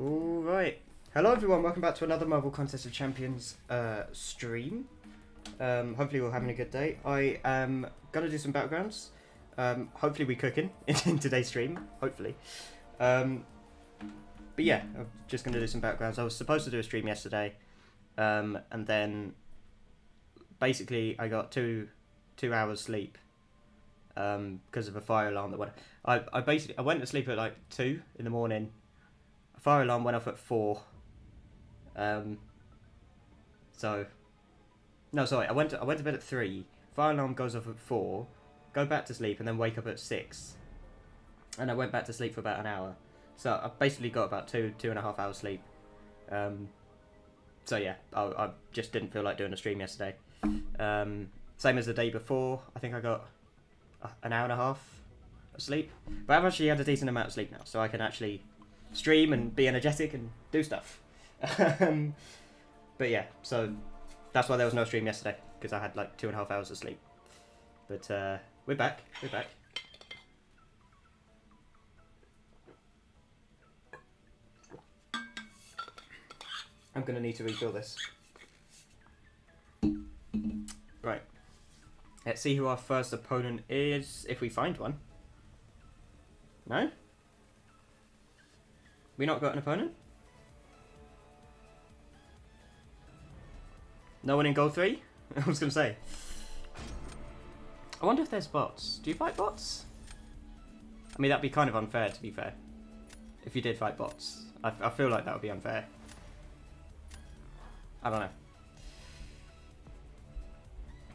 All right. Hello, everyone. Welcome back to another Marvel Contest of Champions uh, stream. Um, hopefully, we're having a good day. I am gonna do some battlegrounds. Um, hopefully, we cooking in today's stream. Hopefully. Um, but yeah, I'm just gonna do some battlegrounds. I was supposed to do a stream yesterday, um, and then basically I got two two hours sleep um, because of a fire alarm that went. I, I basically I went to sleep at like two in the morning. Fire alarm went off at four. Um, so, no, sorry, I went to, I went to bed at three. Fire alarm goes off at four. Go back to sleep and then wake up at six. And I went back to sleep for about an hour. So I basically got about two two and a half hours sleep. Um, so yeah, I, I just didn't feel like doing a stream yesterday. Um, same as the day before. I think I got an hour and a half of sleep. But I've actually had a decent amount of sleep now, so I can actually stream and be energetic and do stuff. um, but yeah, so that's why there was no stream yesterday because I had like two and a half hours of sleep. But uh, we're back. We're back. I'm gonna need to refill this. Right. Let's see who our first opponent is, if we find one. No? We not got an opponent? No one in goal three? I was gonna say. I wonder if there's bots. Do you fight bots? I mean, that'd be kind of unfair, to be fair. If you did fight bots. I, I feel like that would be unfair. I don't know.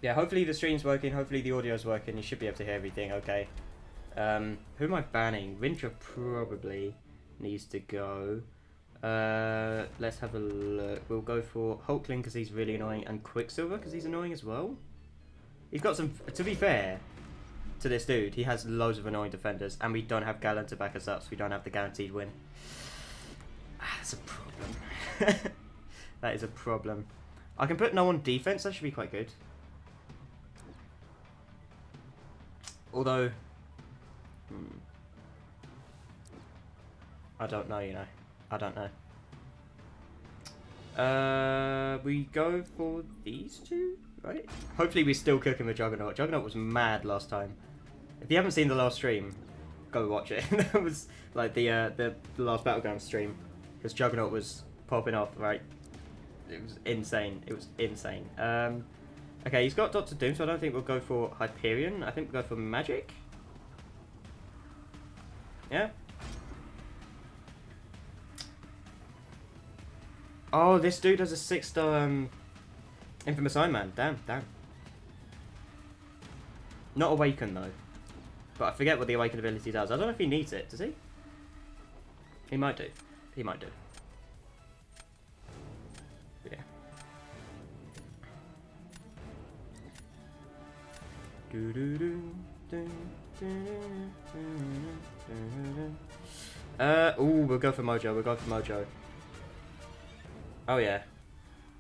Yeah, hopefully the stream's working, hopefully the audio's working, you should be able to hear everything okay. Um, who am I banning? Rintrah probably needs to go. Uh, let's have a look. We'll go for Hulkling because he's really annoying, and Quicksilver because he's annoying as well. He's got some. To be fair to this dude, he has loads of annoying defenders, and we don't have Galan to back us up, so we don't have the guaranteed win. Ah, that's a problem. that is a problem. I can put no on defense. That should be quite good. Although, hmm, I don't know. You know, I don't know. Uh, we go for these two, right? Hopefully, we're still cooking with Juggernaut. Juggernaut was mad last time. If you haven't seen the last stream, go watch it. that was like the uh, the, the last battleground stream because Juggernaut was popping off, right? It was insane. It was insane. Um, okay, he's got Doctor Doom, so I don't think we'll go for Hyperion. I think we'll go for Magik. Yeah. Oh, this dude has a six star um, Infamous Iron Man. Damn, damn. Not Awaken though. But I forget what the Awaken ability does. I don't know if he needs it. Does he? He might do. He might do. Yeah. Do do do. Uh, ooh, we'll go for Mojo. We'll go for Mojo. Oh yeah.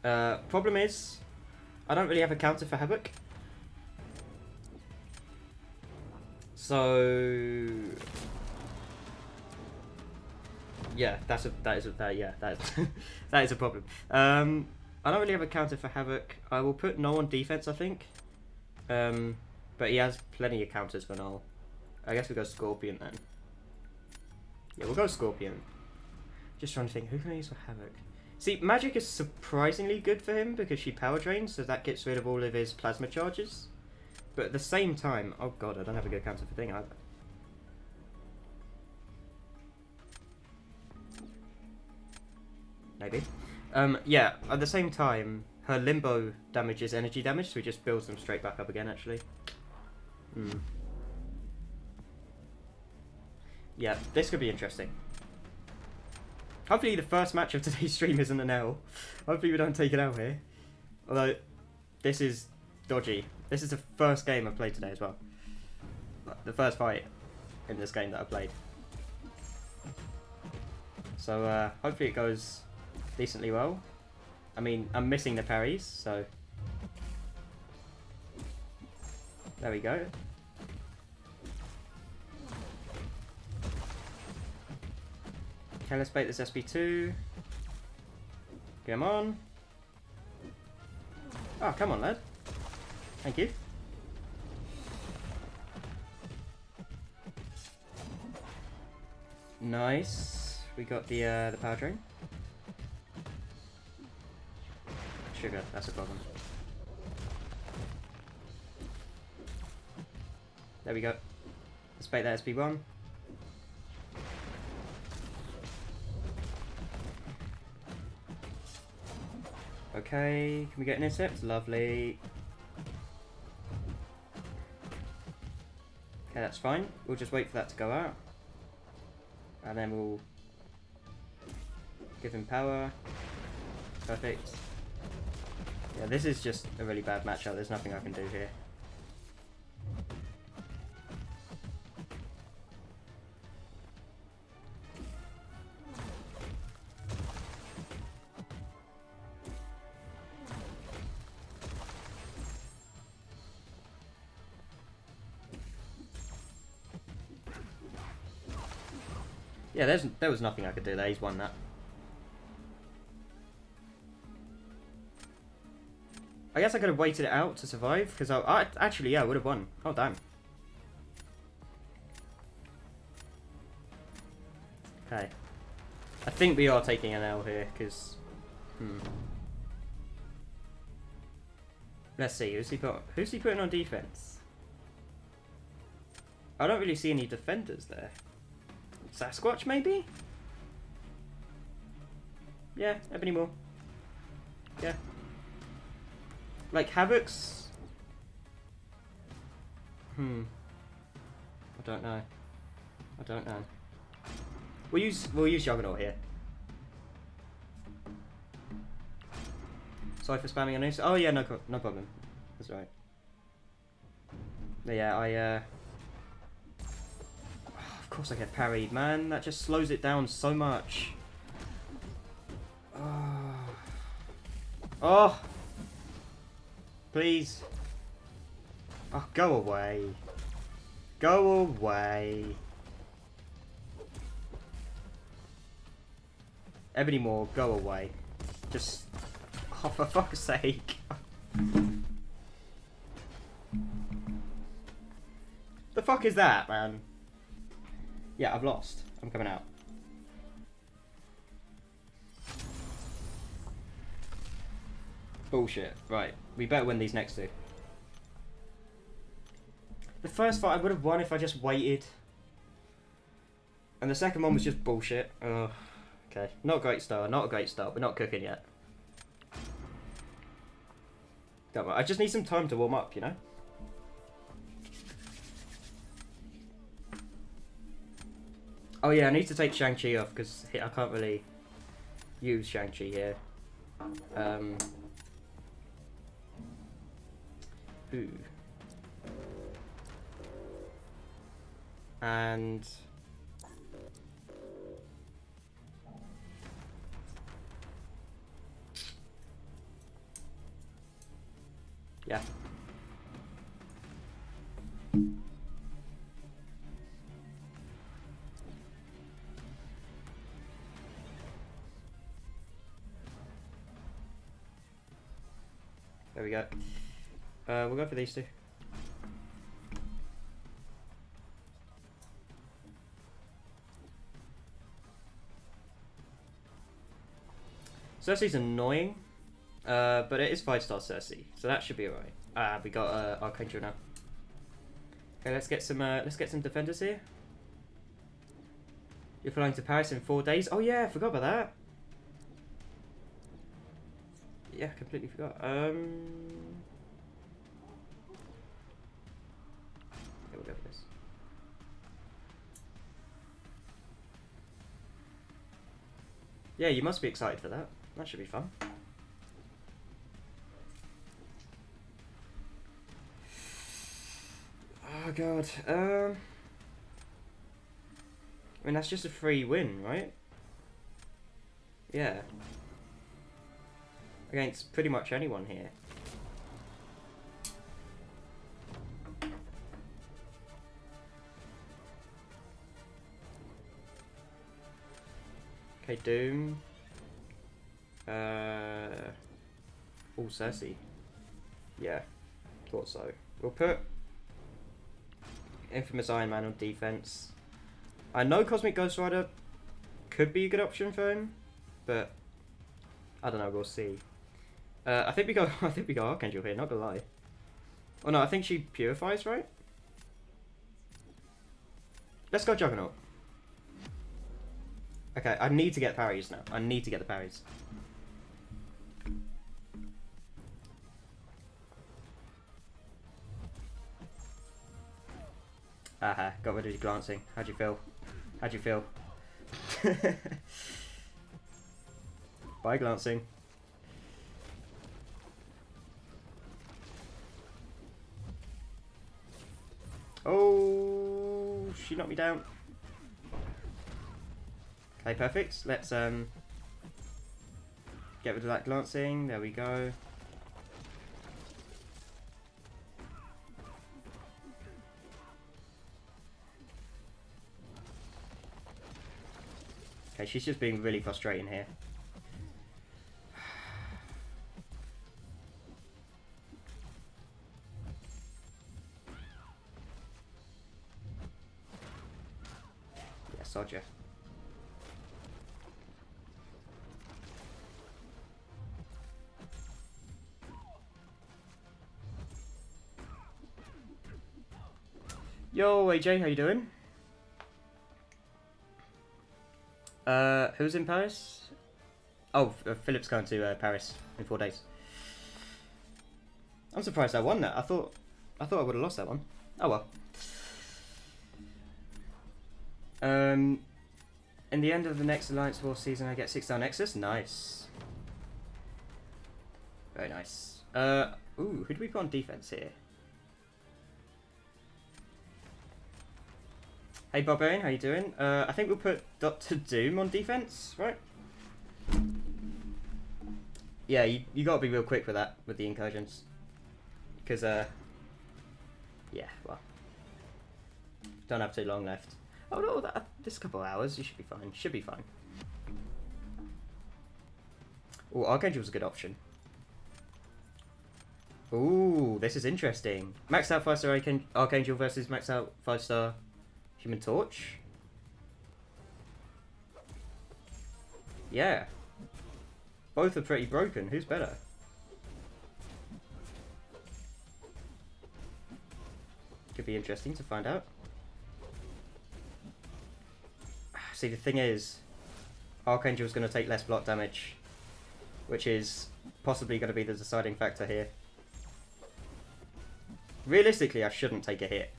Uh, problem is, I don't really have a counter for Havoc. So yeah, that's a that is a that yeah that is, that is a problem. Um, I don't really have a counter for Havoc. I will put no on defense, I think. Um, but he has plenty of counters for Null. I guess we go Scorpion then. Yeah, we'll go Scorpion. Just trying to think, who can I use for Havoc? See, Magik is surprisingly good for him because she power drains, so that gets rid of all of his plasma charges. But at the same time, oh god, I don't have a good counter for Thing either. Maybe. Um, yeah, at the same time, her Limbo damage is energy damage, so he just builds them straight back up again, actually. Hmm. Yeah, this could be interesting. Hopefully the first match of today's stream isn't an L. Hopefully we don't take it out here. Although, this is dodgy. This is the first game I've played today as well. The first fight in this game that I played. So uh, hopefully it goes decently well. I mean, I'm missing the parries, so... There we go. Okay, let's bait this SB2. Come on. Oh, come on, lad. Thank you. Nice. We got the uh, the power drain. Sugar, that's a problem. There we go. Let's bait that SB1. Okay, can we get an intercept? Lovely. Okay, that's fine. We'll just wait for that to go out. And then we'll give him power. Perfect. Yeah, this is just a really bad matchup. There's nothing I can do here. There was nothing I could do there. He's won that. I guess I could have waited it out to survive because I, I actually yeah I would have won. Oh damn. Okay. I think we are taking an L here because. Hmm. Let's see. Who's he put? Who's he putting on defense? I don't really see any defenders there. Sasquatch, maybe? Yeah, Ebony Maw. Yeah. Like, Havoc's... Hmm. I don't know. I don't know. We'll use, we'll use Juggernaut here. Sorry for spamming on this. Oh yeah, no, no problem. That's right. But yeah, I, uh course I get parried, man. That just slows it down so much. Oh. oh. Please. Oh, go away. Go away. Ebony Maw, go away. Just... Oh, for fuck's sake. the fuck is that, man? Yeah, I've lost. I'm coming out. Bullshit. Right. We better win these next two. The first fight I would have won if I just waited. And the second one was just bullshit. Oh, okay. Not a great start. Not a great start. We're not cooking yet. Don't worry. I just need some time to warm up, you know? Oh yeah, I need to take Shang-Chi off because I can't really use Shang-Chi here. Um, ooh. And... Yeah. There we go. Uh, we'll go for these two. Sersi's annoying, uh, but it is 5-star Sersi, so that should be alright. Ah, we got uh, Arcane now. Okay, let's get some uh, let's get some defenders here. You're flying to Paris in four days. Oh yeah, I forgot about that. Yeah, completely forgot. Um, yeah, we'll go for this. Yeah, you must be excited for that. That should be fun. Oh god. Um. I mean, that's just a free win, right? Yeah against pretty much anyone here. Okay, Doom. Uh, all Sersi. Yeah, thought so. We'll put Infamous Iron Man on defense. I know Cosmic Ghost Rider could be a good option for him, but I don't know. We'll see. Uh, I think we go. I think we go Archangel here. Not gonna lie. Oh no, I think she purifies, right? Let's go Juggernaut. Okay, I need to get parries now. I need to get the parries. Aha, got rid of your glancing. How'd you feel? How'd you feel? Bye, glancing. Oh, she knocked me down. Okay, perfect. Let's um get rid of that glancing. There we go. Okay, she's just being really frustrating here. Sodja. Yo, AJ, how you doing? Uh, who's in Paris? Oh, uh, Philip's going to uh, Paris in four days. I'm surprised I won that. I thought, I thought I would have lost that one. Oh well. Um, in the end of the next Alliance War season, I get six star Nexus. Nice. Very nice. Uh, ooh, who do we put on defense here? Hey Barbarian, how you doing? Uh, I think we'll put Doctor Doom on defense, right? Yeah, you, you gotta be real quick with that, with the incursions. Because, uh, yeah, well, don't have too long left. Oh no, that, this couple hours, you should be fine, should be fine. Oh, Archangel was a good option. Ooh, this is interesting. Max out 5 star Archangel versus max out 5 star Human Torch? Yeah. Both are pretty broken. Who's better? Could be interesting to find out. See, the thing is, Archangel's going to take less block damage, which is possibly going to be the deciding factor here. Realistically, I shouldn't take a hit.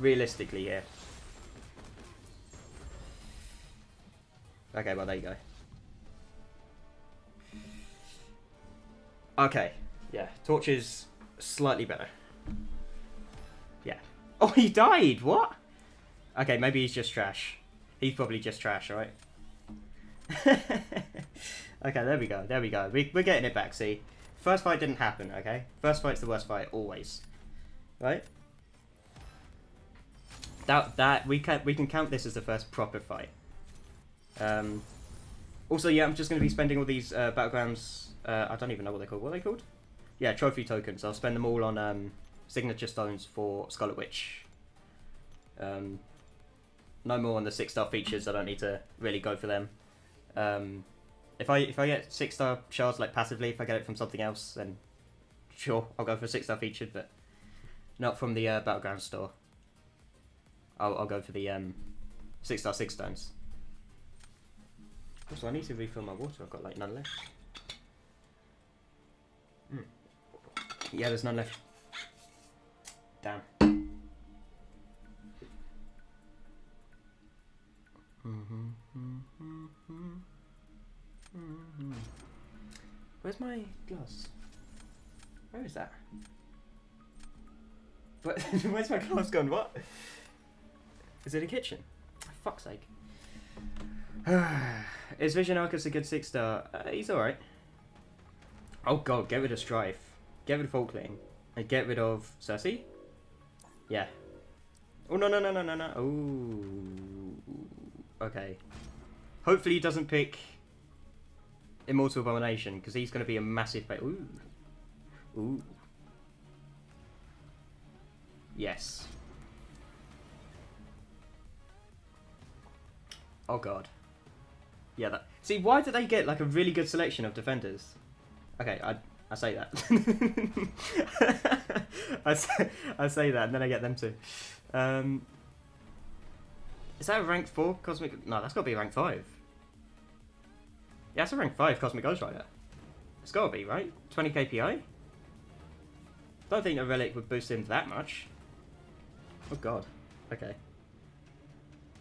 realistically here. Okay, well there you go. Okay, yeah, torch is slightly better. Yeah. Oh, he died, what? Okay, maybe he's just trash. He's probably just trash, right? okay, there we go, there we go. We, we're getting it back, see? First fight didn't happen, okay? First fight's the worst fight, always. Right? that that we can we can count this as the first proper fight. Um, also, yeah, I'm just going to be spending all these uh, battlegrounds. Uh, I don't even know what they're called. What are they called? Yeah, trophy tokens. I'll spend them all on um, signature stones for Scarlet Witch. Um, no more on the six star features. I don't need to really go for them. Um, if I if I get six star shards like passively, if I get it from something else, then sure I'll go for six star featured, but not from the uh, battleground store. I'll, I'll go for the um, six star six stones. Also, I need to refill my water. I've got like none left. Mm. Yeah, there's none left. Damn. Where's my glass? Where is that? But Where's my glass gone? What? Is it a kitchen? For fuck's sake. Is Vision Aarkus a good six star? Uh, he's alright. Oh god, get rid of Stryfe. Get rid of Hulkling. And get rid of Sersi. Yeah. Oh, no, no, no, no, no, no. Oh. Okay. Hopefully he doesn't pick Immortal Abomination, because he's going to be a massive... Ooh. Ooh. Yes. Oh god. Yeah, that. See, why do they get like a really good selection of defenders? Okay, I I say that. I say I say that, and then I get them too. Um, is that a rank four cosmic? No, that's got to be rank five. Yeah, that's a rank five cosmic Ghost Rider. It's got to be right. Twenty KPI. Don't think a relic would boost him that much. Oh god. Okay.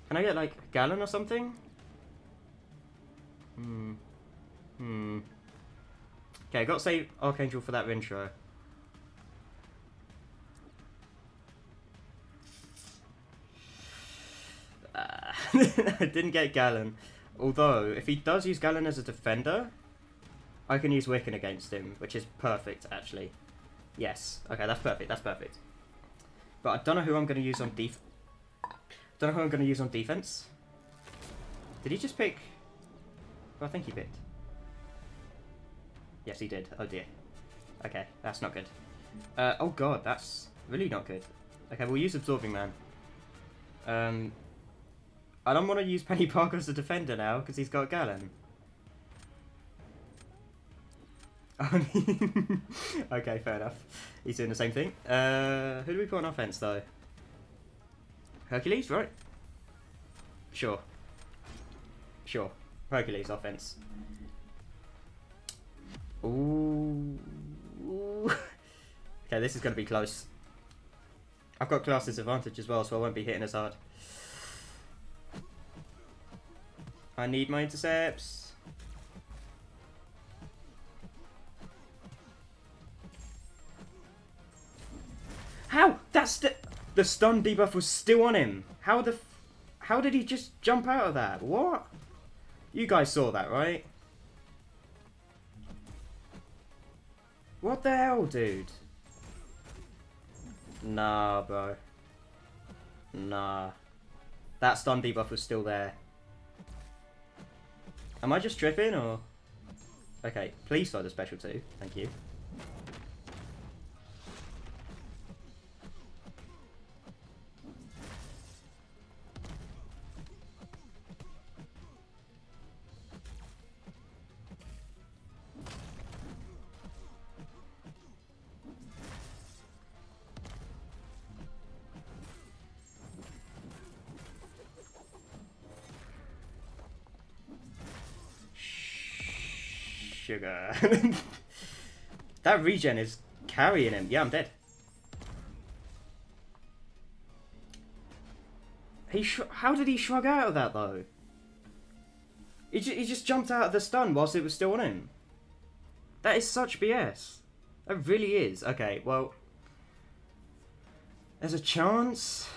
Can I get like a Galan or something? Hmm. Hmm. Okay, I got to say Archangel for that intro. I ah, didn't get Galan. Although, if he does use Galan as a defender, I can use Wiccan against him, which is perfect, actually. Yes. Okay, that's perfect. That's perfect. But I don't know who I'm going to use on def... Don't know who I'm going to use on defense. Did he just pick... Who I think he picked? Yes, he did. Oh dear. Okay, that's not good. Uh, oh god, that's really not good. Okay, we'll use Absorbing Man. Um, I don't want to use Peni Parker as a defender now, because he's got Galan. okay, fair enough. He's doing the same thing. Uh, who do we put on offense, though? Hercules, right? Sure. Sure. Hercules offense. Ooh. okay, this is going to be close. I've got class disadvantage as well, so I won't be hitting as hard. I need my intercepts. How? That's the the stun debuff was still on him. How the how did he just jump out of that? What? You guys saw that, right? What the hell, dude? Nah, bro. Nah. That stun debuff was still there. Am I just tripping, or...? Okay, please throw the special too. Thank you. Sugar. that regen is carrying him. Yeah, I'm dead. He How did he shrug out of that, though? He, ju he just jumped out of the stun whilst it was still on him. That is such BS. That really is. Okay, well... There's a chance.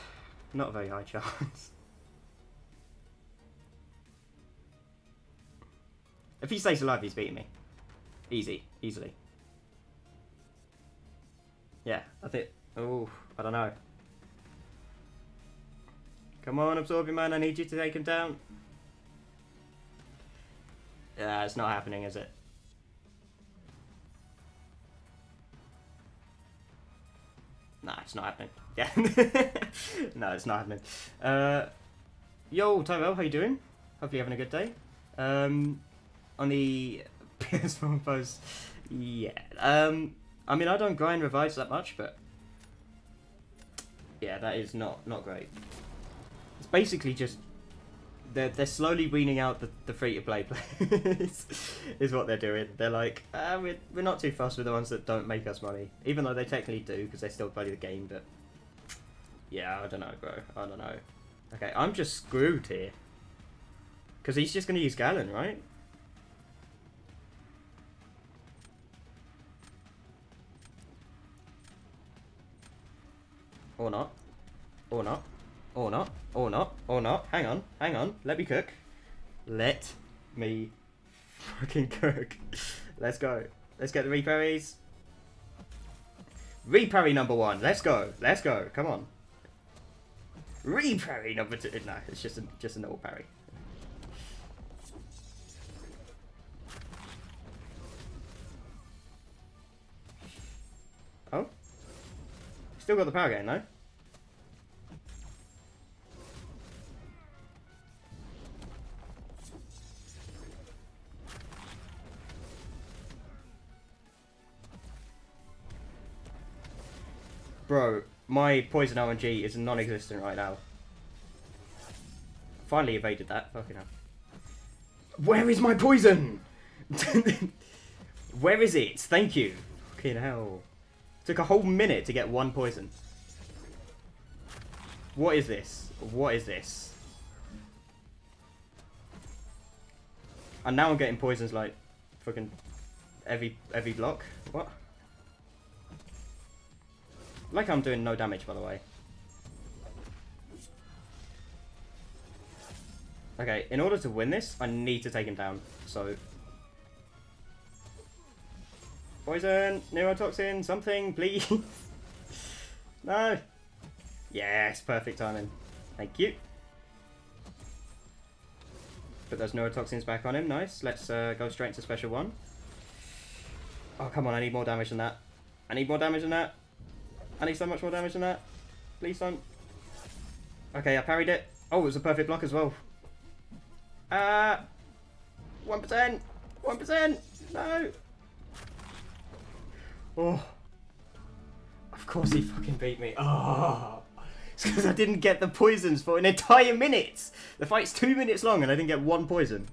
Not a very high chance. If he stays alive, he's beating me. Easy. Easily. Yeah, I think... Oh, I don't know. Come on, Absorbing Man, I need you to take him down. Yeah, it's not happening, is it? Nah, it's not happening. Yeah. no, it's not happening. Uh, yo, Tyrell, how you doing? Hopefully you're having a good day. Um, on the PS4 post. Yeah. Um, I mean, I don't grind revives that much, but yeah, that is not not great. It's basically just they're they're slowly weaning out the, the free to play players. is what they're doing. They're like, ah, we're we're not too fussed with the ones that don't make us money, even though they technically do because they still play the game. But yeah, I don't know, bro. I don't know. Okay, I'm just screwed here. Because he's just going to use Galan, right? Or not. Or not. Or not. Or not. Or not. Hang on. Hang on. Let me cook. Let me fucking cook. Let's go. Let's get the reparries. Reparry number one. Let's go. Let's go. Come on. Re parry number two. No, it's just a, just a normal parry. Oh? Still got the power gain, though. Bro, my poison RNG is non-existent right now. Finally evaded that. Fucking hell. Where is my poison? Where is it? Thank you. Fucking hell. Took a whole minute to get one poison. What is this? What is this? And now I'm getting poisons like fucking every every block. What? Like I'm doing no damage, by the way. Okay, in order to win this, I need to take him down. So... Poison! Neurotoxin! Something, please! no! Yes, perfect timing. Thank you. Put those neurotoxins back on him. Nice. Let's uh, go straight to special one. Oh, come on. I need more damage than that. I need more damage than that. I need so much more damage than that. Please don't. Okay, I parried it. Oh, it was a perfect block as well. Uh, 1%! 1%! No! Oh. Of course he fucking beat me. Oh. It's because I didn't get the poisons for an entire minute. The fight's two minutes long and I didn't get one poison.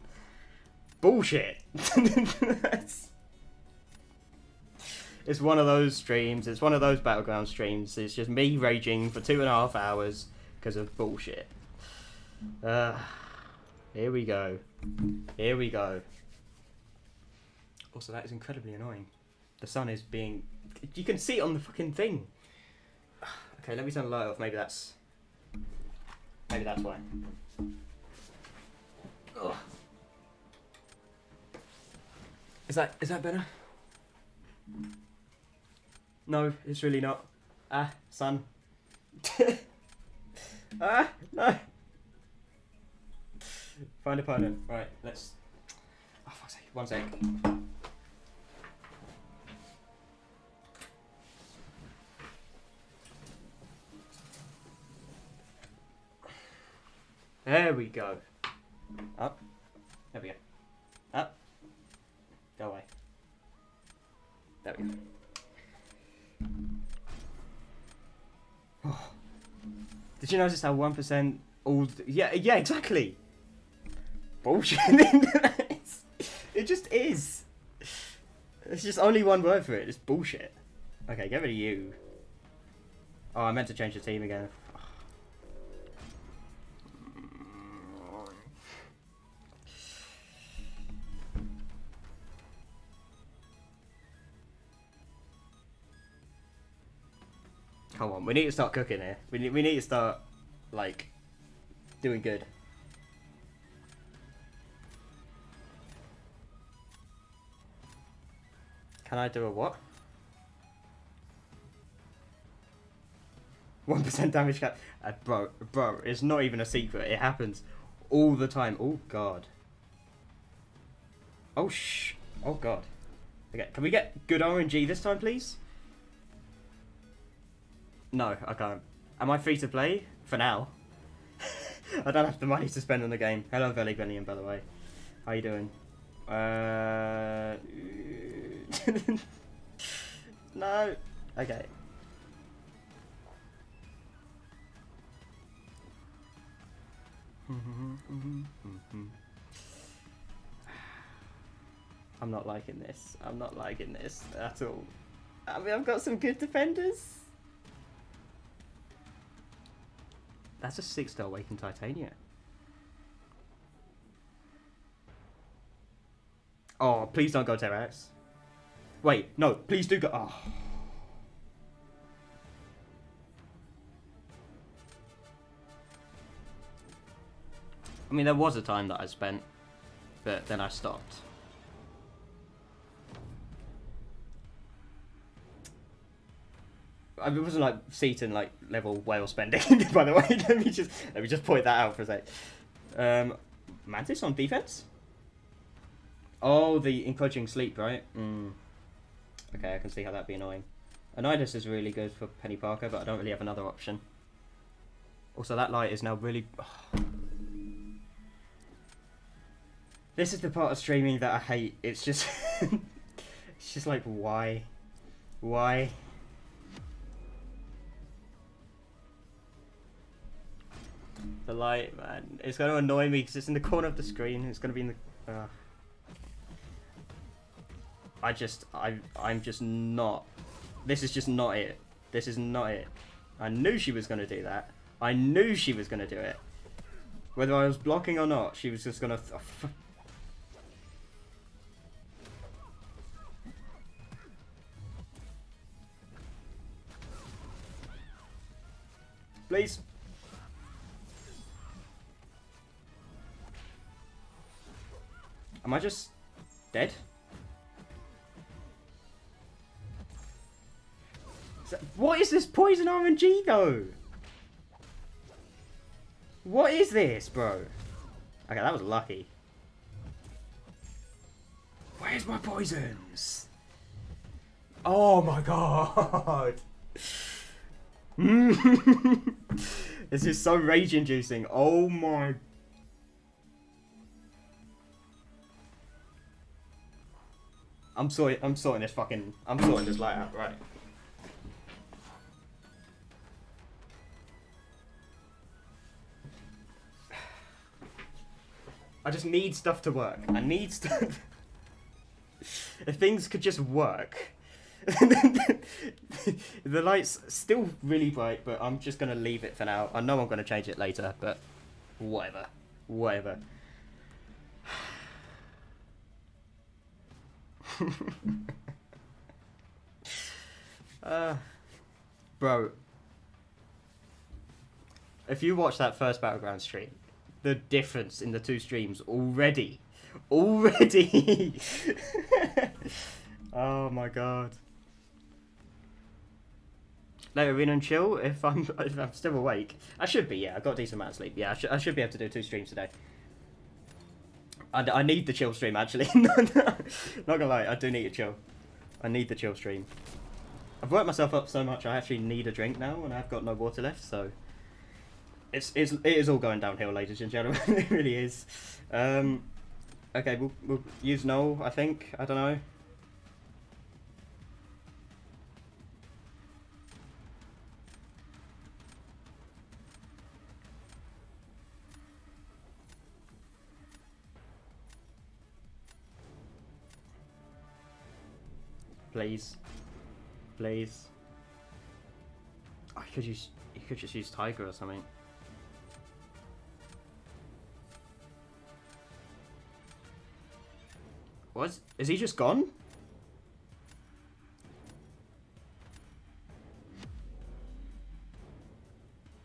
Bullshit. It's one of those streams. It's one of those battleground streams. It's just me raging for two and a half hours because of bullshit. Uh, here we go. Here we go. Also, that is incredibly annoying. The sun is being... You can see it on the fucking thing. Okay, let me turn the light off. Maybe that's... Maybe that's why. Ugh. Is that is that better? No, it's really not. Ah, son. ah, no. Find a opponent. Right, let's. Oh, fuck's sake. One sec. There we go. Up. There we go. Up. Go away. There we go. Did you notice how one percent all? Yeah, yeah, exactly. Bullshit. it just is. It's just only one word for it. It's bullshit. Okay, get rid of you. Oh, I meant to change the team again. Come on, we need to start cooking here. We need, we need to start, like, doing good. Can I do a what? 1% damage cap. Uh, bro, bro, it's not even a secret. It happens all the time. Oh, God. Oh, shh. Oh, God. Okay, can we get good RNG this time, please? No, I can't. Am I free to play? For now. I don't have the money to spend on the game. Hello, Veli Bennion, by the way. How you doing? Uh... no. Okay. I'm not liking this. I'm not liking this at all. I mean, I've got some good defenders. That's a six star Awakened Titania. Oh, please don't go Terrax. Wait, no, please do go. Oh. I mean, there was a time that I spent, but then I stopped. I mean, it wasn't like Seatin like level whale spending. By the way, let me just let me just point that out for a sec. Um, Mantis on defense. Oh, the encroaching sleep, right? Mm. Okay, I can see how that'd be annoying. Anidus is really good for Peni Parker, but I don't really have another option. Also, that light is now really. This is the part of streaming that I hate. It's just, it's just like why, why. The light, man. It's going to annoy me because it's in the corner of the screen. It's going to be in the... Uh. I just... I, I'm just not... This is just not it. This is not it. I knew she was going to do that. I knew she was going to do it. Whether I was blocking or not, she was just going to... Oh, Please. Am I just dead? What is this poison RNG though? What is this, bro? Okay, that was lucky. Where's my poisons? Oh my god! this is so rage inducing. Oh my I'm sorting. I'm sorting this fucking. I'm sorting this light out. Right. I just need stuff to work. I need stuff. if things could just work. the light's still really bright, but I'm just gonna leave it for now. I know I'm gonna change it later, but whatever. Whatever. uh, bro, if you watch that first Battleground stream, the difference in the two streams already, already. oh my god. Later in and chill if I'm if I'm still awake. I should be. Yeah, I got a decent amount of sleep. Yeah, I, sh I should be able to do two streams today. I, I need the chill stream actually. Not gonna lie, I do need a chill. I need the chill stream. I've worked myself up so much I actually need a drink now and I've got no water left, so it's it's it is all going downhill, ladies and gentlemen. it really is. Um, okay, we'll we'll use no. I think. I don't know. Please. Please. I could use you could just use Tigra or something. What? Is he just gone?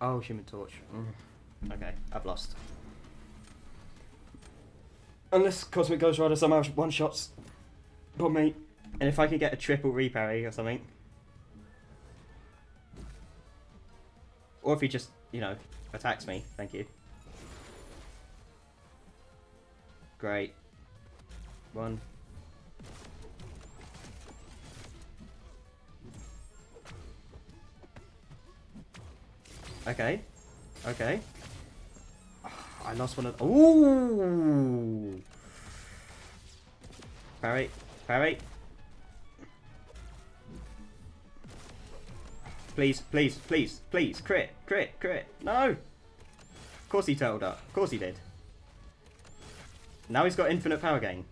Oh, Human Torch. Mm. Okay, I've lost. Unless Cosmic Ghost Rider somehow one-shots but me. And if I could get a triple reparry or something. Or if he just, you know, attacks me. Thank you. Great. One. Okay. Okay. I lost one of... Ooh! Parry. Parry. Please, please, please, please. Crit, crit, crit. No! Of course he totaled up. Of course he did. Now he's got infinite power gain.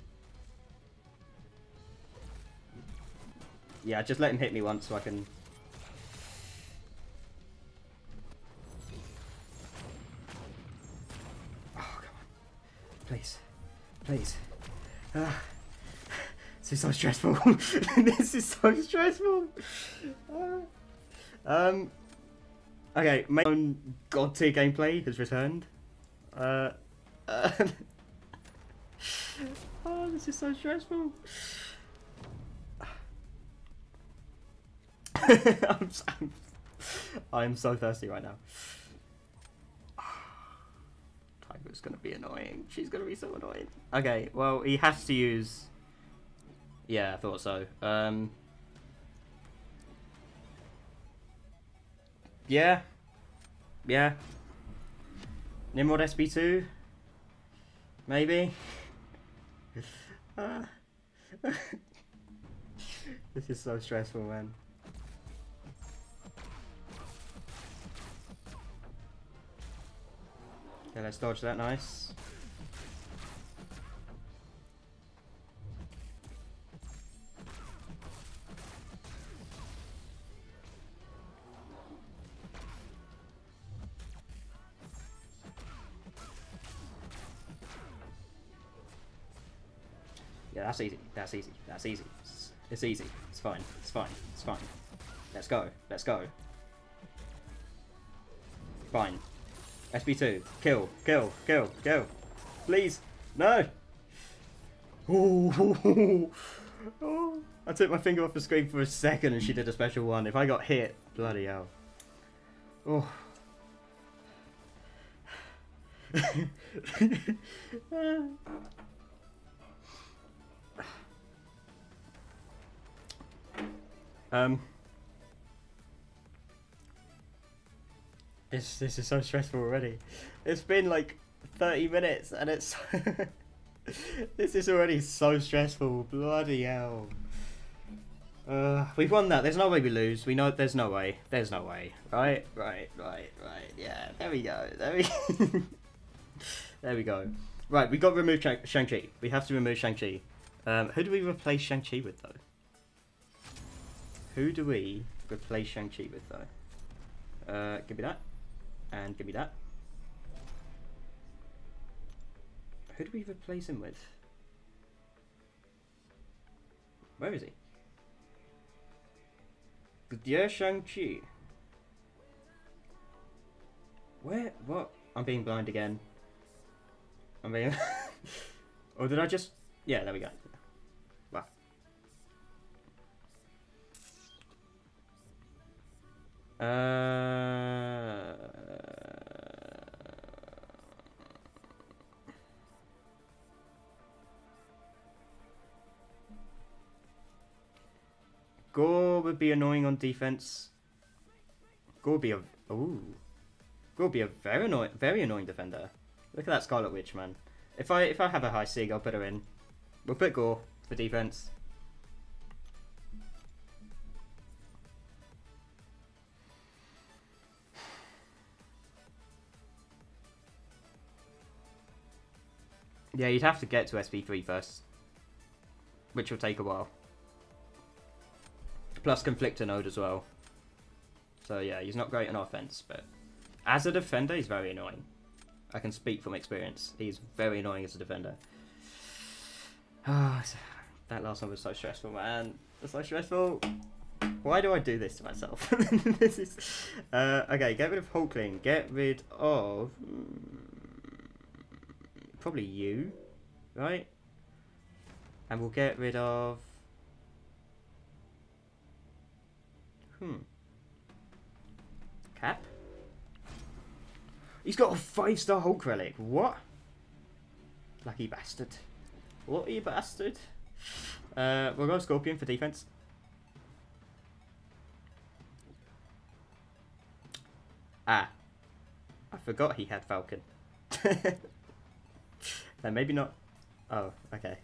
Yeah, just let him hit me once so I can... Oh, come on. Please. Please. Uh, this is so stressful. this is so stressful. Uh. Um, okay, my own god tier gameplay has returned. Uh, uh oh, this is so stressful. I'm, I'm, I'm so thirsty right now. Tigra's gonna be annoying. She's gonna be so annoying. Okay, well, he has to use... Yeah, I thought so. Um... Yeah. Yeah. Nimrod SB2? Maybe? Uh, this is so stressful, man. Okay, let's dodge that nice. That's easy. That's easy. That's easy. It's, it's easy. It's fine. It's fine. It's fine. Let's go. Let's go. Fine. SB2. Kill. Kill. Kill. Kill. Please. No. Ooh. Oh, I took my finger off the screen for a second and she did a special one. If I got hit, bloody hell. Oh. um. This this is so stressful already. It's been like 30 minutes and it's this is already so stressful. Bloody hell. Uh, we've won that. There's no way we lose. We know there's no way. There's no way. Right, right, right, right. Yeah, there we go. There we. there we go. Right, we got to remove Shang Chi. We have to remove Shang Chi. Um, who do we replace Shang Chi with though? Who do we replace Shang Chi with though? Uh, give me that, and give me that. Who do we replace him with? Where is he? Dear Shang-Chi. Where? What? I'm being blind again. I'm being... or did I just... Yeah, there we go. Uh... Gorr would be annoying on defense. Gorr would be a ooh. Gorr would be a very annoying, very annoying defender. Look at that Scarlet Witch, man. If I if I have a high sig, I'll put her in. We'll put Gorr for defense. Yeah, you'd have to get to SP3 first. Which will take a while. Plus Conflictor Node as well. So yeah, he's not great on offense, but as a defender, he's very annoying. I can speak from experience. He's very annoying as a defender. Oh, that last one was so stressful, man. So stressful. Why do I do this to myself? this is uh, okay. Get rid of Hulkling. Get rid of mm, probably you, right? And we'll get rid of Hmm. Cap? He's got a five-star Hulk relic. What? Lucky bastard. Lucky bastard. Uh, we'll go Scorpion for defense. Ah. I forgot he had Falcon. no, maybe not. Oh, okay.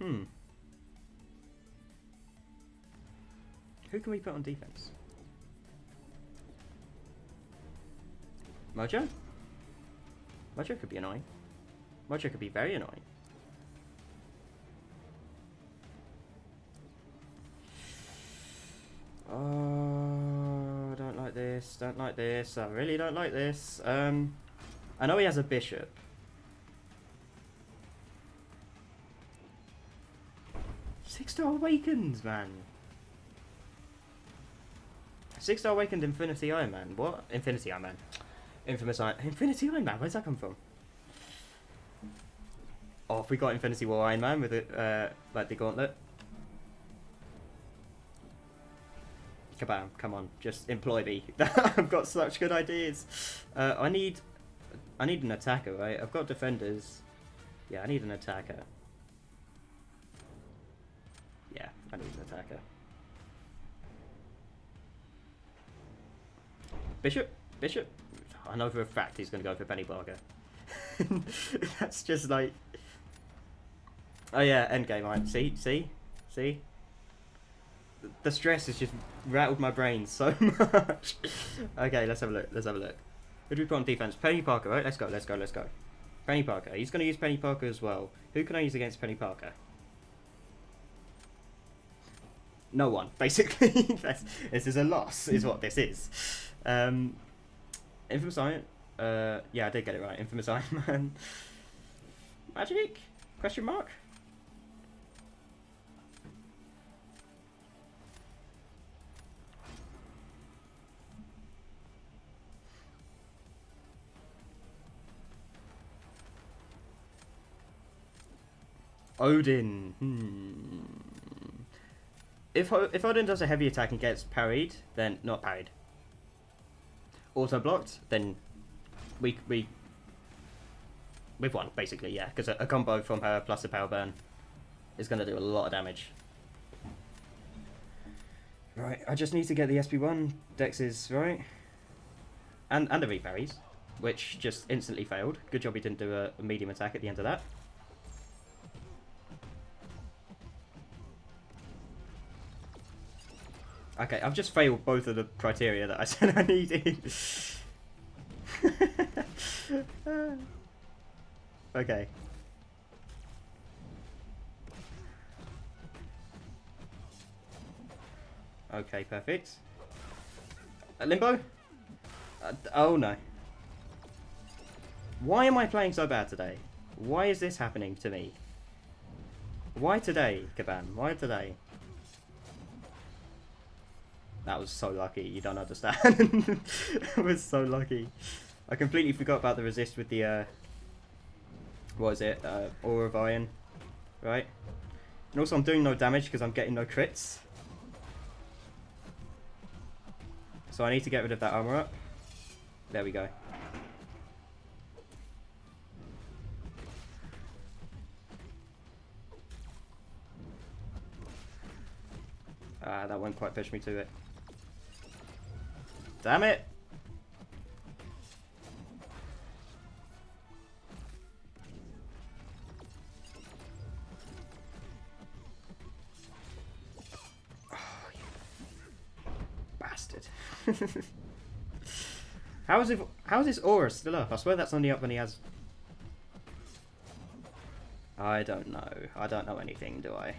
Hmm. Who can we put on defense? Mojo? Mojo could be annoying. Mojo could be very annoying. Oh, I don't like this, don't like this, I really don't like this. Um, I know he has a bishop. Six Star Awakens, man. Six Star Awakened Infinity Iron Man. What? Infinity Iron Man. Infamous Iron... Infinity Iron Man? Where's that come from? Oh, if we got Infinity War Iron Man with it, uh, like the gauntlet. Kabam, come on, just employ me. I've got such good ideas. Uh, I need, I need an attacker, right? I've got defenders. Yeah, I need an attacker. Yeah, I need an attacker. Bishop, Bishop. I know for a fact he's going to go for Peni Parker. That's just like. Oh yeah, endgame. Right? See, see, see the stress has just rattled my brain so much. okay, let's have a look. Let's have a look. Who do we put on defense? Peni Parker, right? Let's go, let's go, let's go. Peni Parker. He's going to use Peni Parker as well. Who can I use against Peni Parker? No one, basically. this is a loss, is what this is. Um, Infamous Iron. Uh, yeah, I did get it right. Infamous Iron Man. Magik? Question mark? Odin. Hmm. If if Odin does a heavy attack and gets parried, then not parried. Auto blocked, then we we we've won basically. Yeah, because a, a, combo from her plus a power burn is going to do a lot of damage. Right, I just need to get the SP1 dexes right, and and the reparries, which just instantly failed. Good job he didn't do a, a medium attack at the end of that. Okay, I've just failed both of the criteria that I said I needed. okay. Okay, perfect. Uh, limbo? Uh, oh no. Why am I playing so bad today? Why is this happening to me? Why today, Kabam? Why today? That was so lucky, you don't understand. I was so lucky. I completely forgot about the resist with the, uh, what is it, uh, Aura of Iron, right? And also I'm doing no damage because I'm getting no crits. So I need to get rid of that armor up. There we go. Ah, that won't quite push me to it. Damn it! Oh, bastard. how is it? How is this aura still up? I swear that's only up when he has. I don't know. I don't know anything, do I?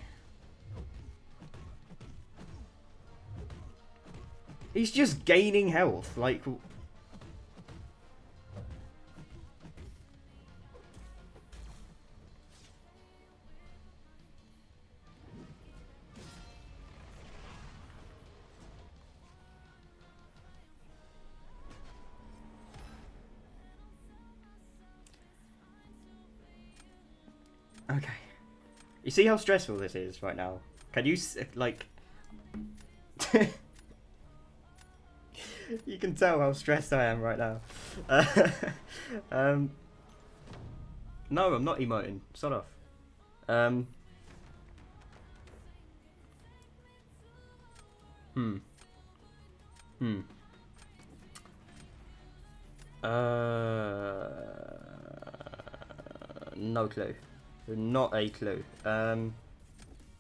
He's just gaining health, like... Okay. You see how stressful this is right now? Can you, like... you can tell how stressed I am right now. Um, no, I'm not emoting. Sort off. Um, hmm. Hmm. Uh, no clue. Not a clue. Um,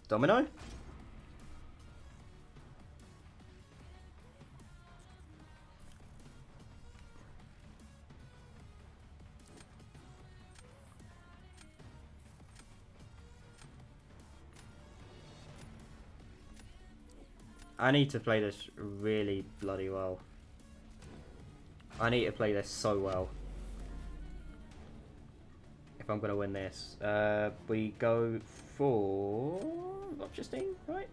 domino? I need to play this really bloody well. I need to play this so well. If I'm going to win this. Uh, we go for... Justine, right?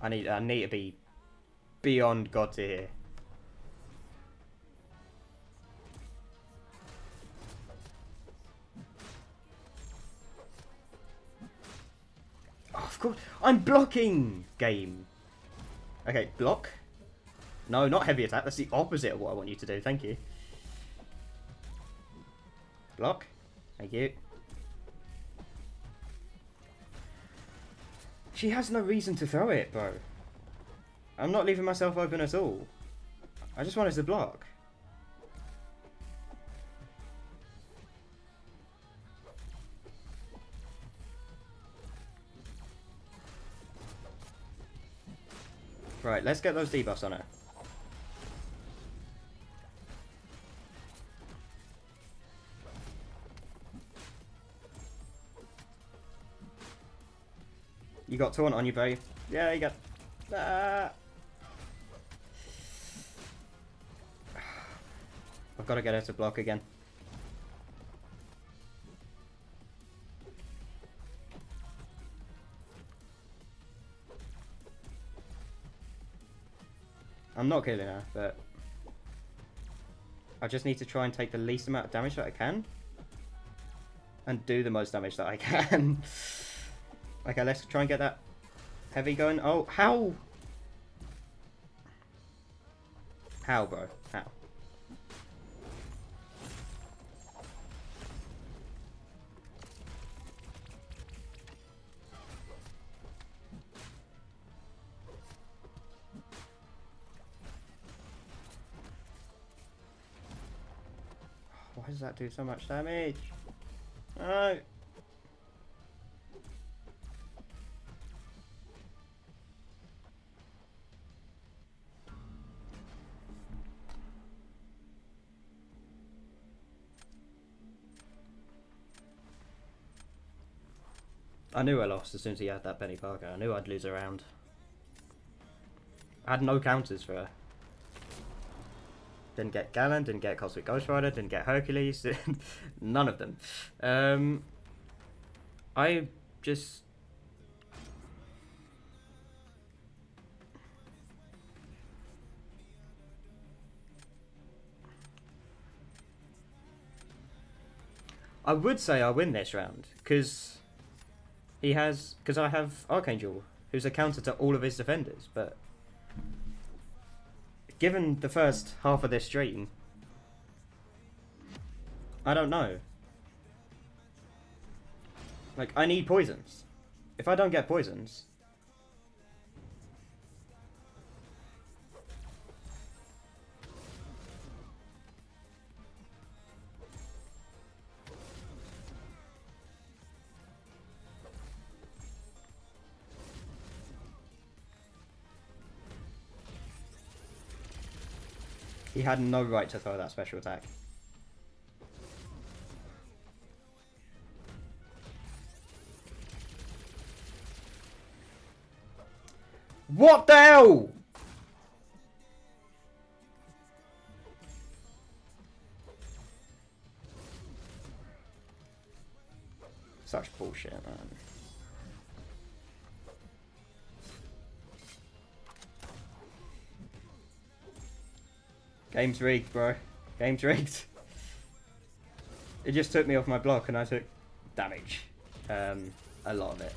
I need, I need to be beyond God to hear. Of course. I'm blocking, game. Okay, block. No, not heavy attack. That's the opposite of what I want you to do. Thank you. Block. Thank you. She has no reason to throw it, bro. I'm not leaving myself open at all. I just wanted to block. Right, let's get those debuffs on her. You got taunt on you, babe. Yeah, you got... Ah. I've got to get her to block again. Not killing her, but... I just need to try and take the least amount of damage that I can. And do the most damage that I can. okay, let's try and get that heavy going. Oh, how? How, bro? How? That do so much damage? No. I knew I lost as soon as he had that Peni Parker. I knew I'd lose a round. I had no counters for her. Didn't get Galan, didn't get Cosmic Ghost Rider, didn't get Hercules, none of them. Um, I just... I would say I win this round, because he has... Because I have Archangel, who's a counter to all of his defenders, but given the first half of this stream, I don't know. Like, I need poisons. If I don't get poisons... He had no right to throw that special attack. What the hell? Such bullshit, man. Game's rigged, bro. Game's rigged. It just took me off my block and I took damage. Um, a lot of it.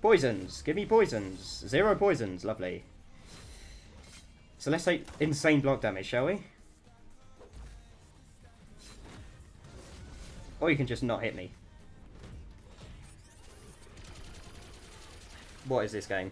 Poisons. Give me poisons. Zero poisons. Lovely. So let's say insane block damage, shall we? Or you can just not hit me. What is this game?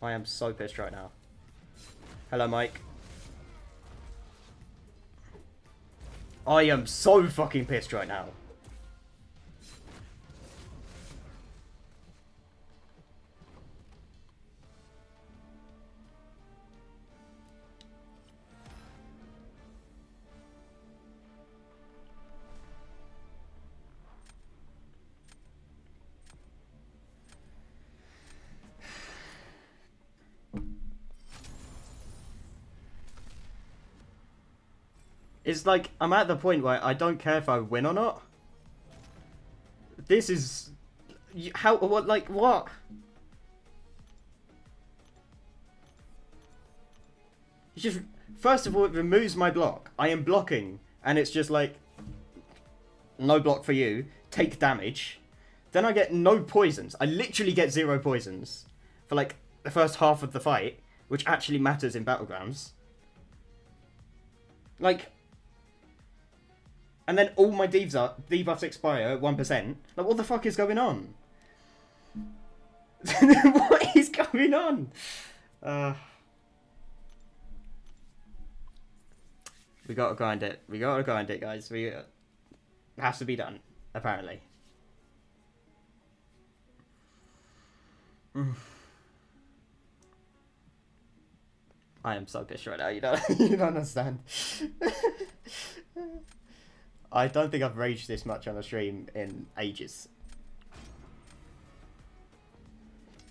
I am so pissed right now. Hello, Mike. I am so fucking pissed right now. It's like, I'm at the point where I don't care if I win or not. This is... How, what, like, what? It's just, first of all, it removes my block. I am blocking, and it's just like, no block for you, take damage. Then I get no poisons. I literally get zero poisons for like the first half of the fight, which actually matters in Battlegrounds. Like, and then all my debuffs, are, debuffs expire at 1%. Like, what the fuck is going on? what is going on? Uh, we gotta grind it. We gotta grind it, guys. We uh, it has to be done, apparently. I am so pissed right now. You don't, you don't understand. I don't think I've raged this much on a stream in ages.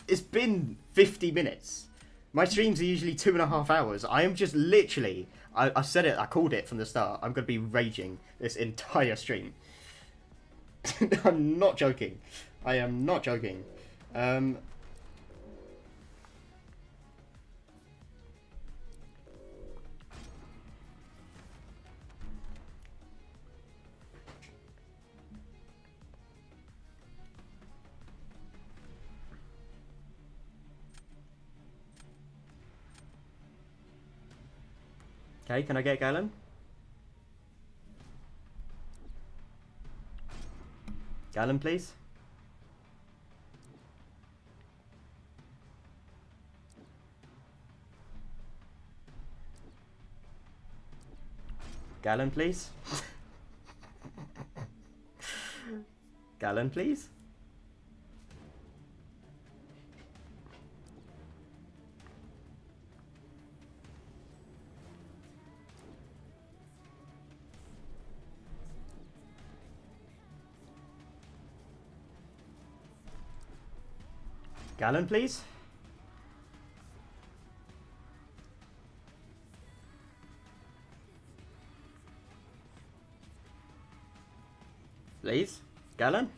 It's been 50 minutes. My streams are usually two and a half hours. I am just literally, I, I said it, I called it from the start. I'm going to be raging this entire stream. I'm not joking. I am not joking. Um, okay, can I get Galan? Galan, please. Galan, please. Galan, please. Galan, please. Please. Galan?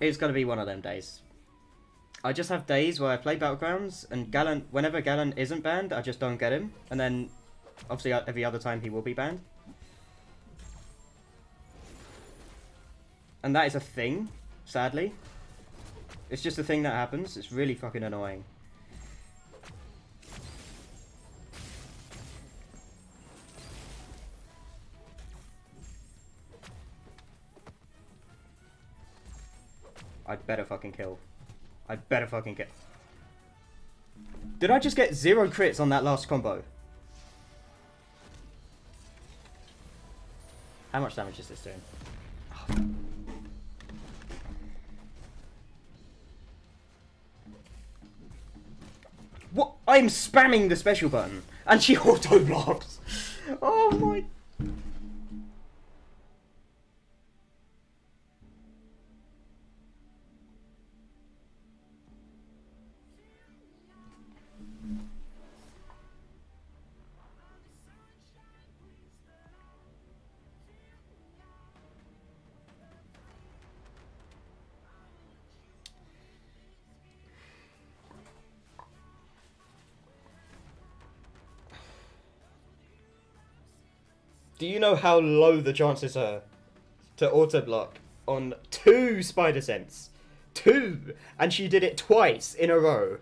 It's gonna be one of them days. I just have days where I play Battlegrounds, and Galan, whenever Galan isn't banned, I just don't get him. And then, obviously, uh, every other time he will be banned. And that is a thing, sadly. It's just a thing that happens. It's really fucking annoying. I'd better fucking kill. I'd better fucking get... Did I just get zero crits on that last combo? How much damage is this doing? What? I'm spamming the special button, and she auto blocks. Oh my. Do you know how low the chances are to auto block on two spider sense? Two! And she did it twice in a row.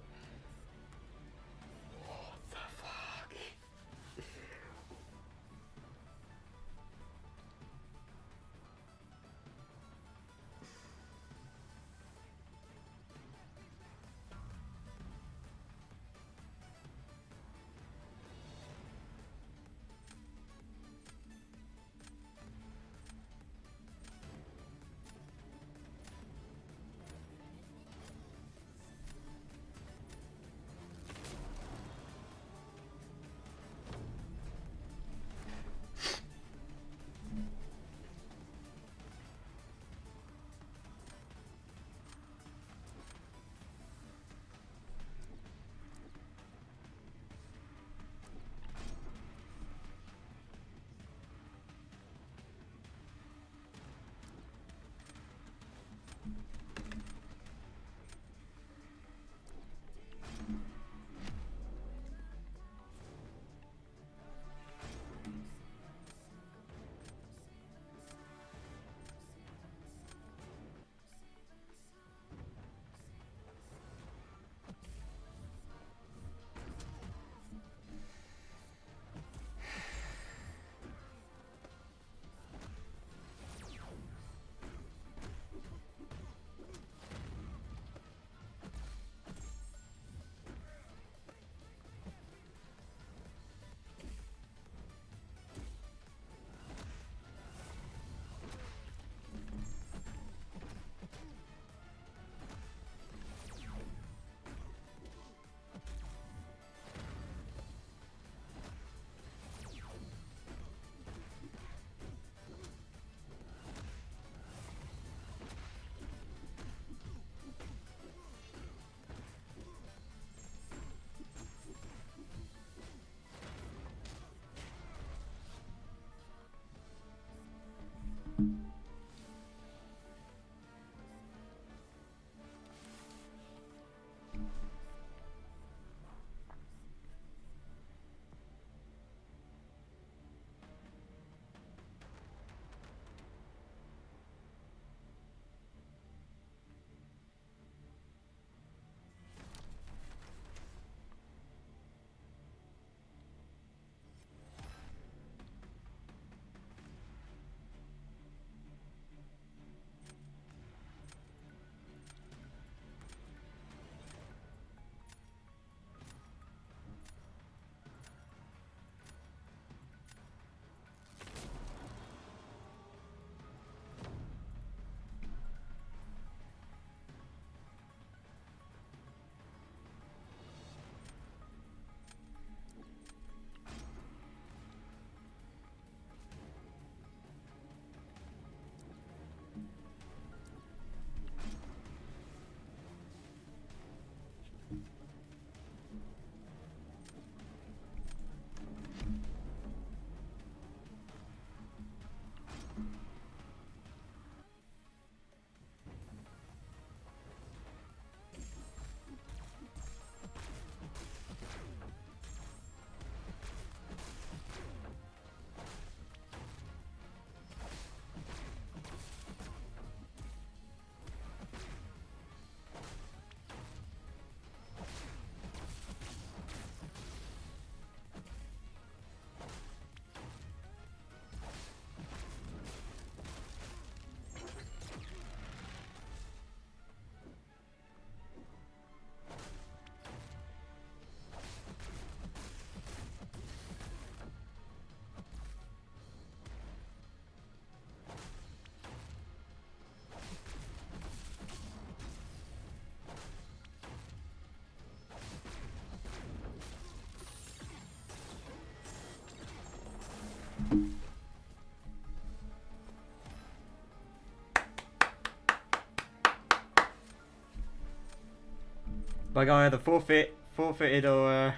by going either forfeit, forfeited or uh,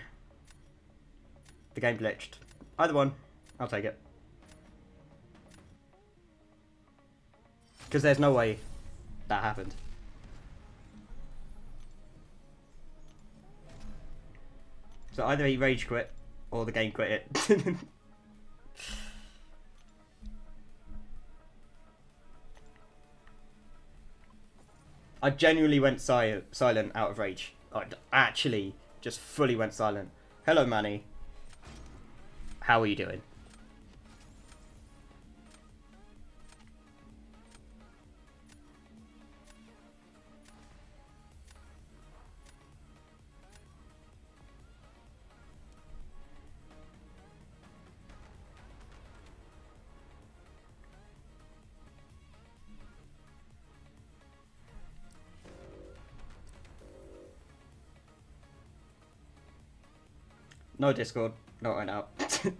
the game glitched. Either one, I'll take it. Because there's no way that happened. So either he rage quit or the game quit it. I genuinely went silent out of rage. Actually just fully went silent. Hello, Manny. How are you doing? No Discord, not right now.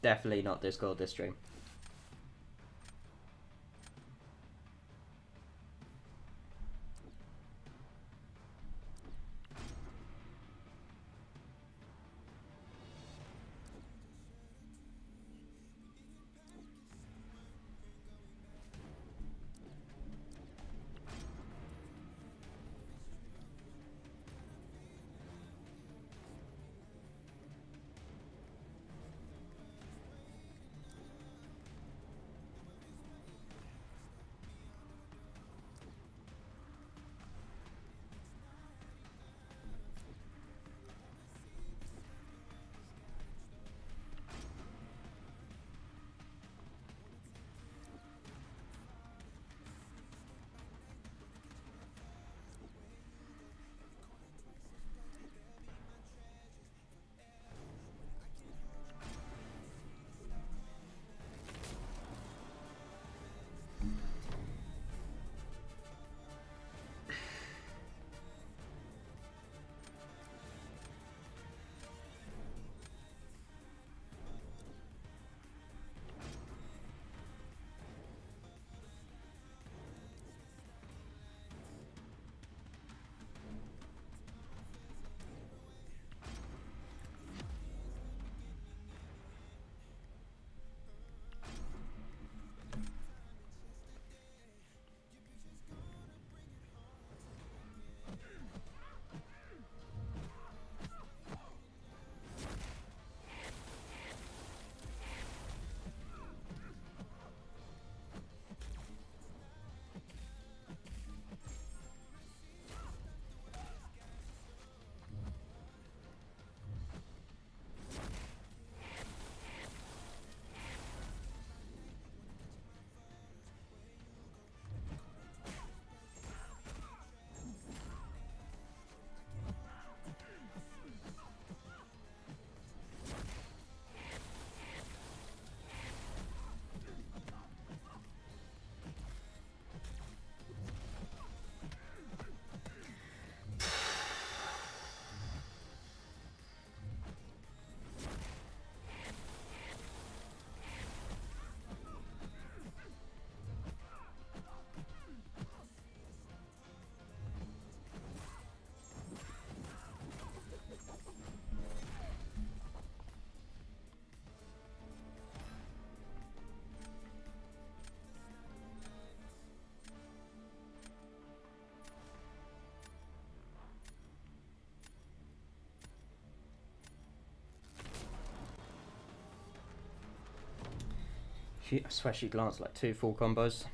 Definitely not Discord this stream. She, I swear she glanced like two full combos.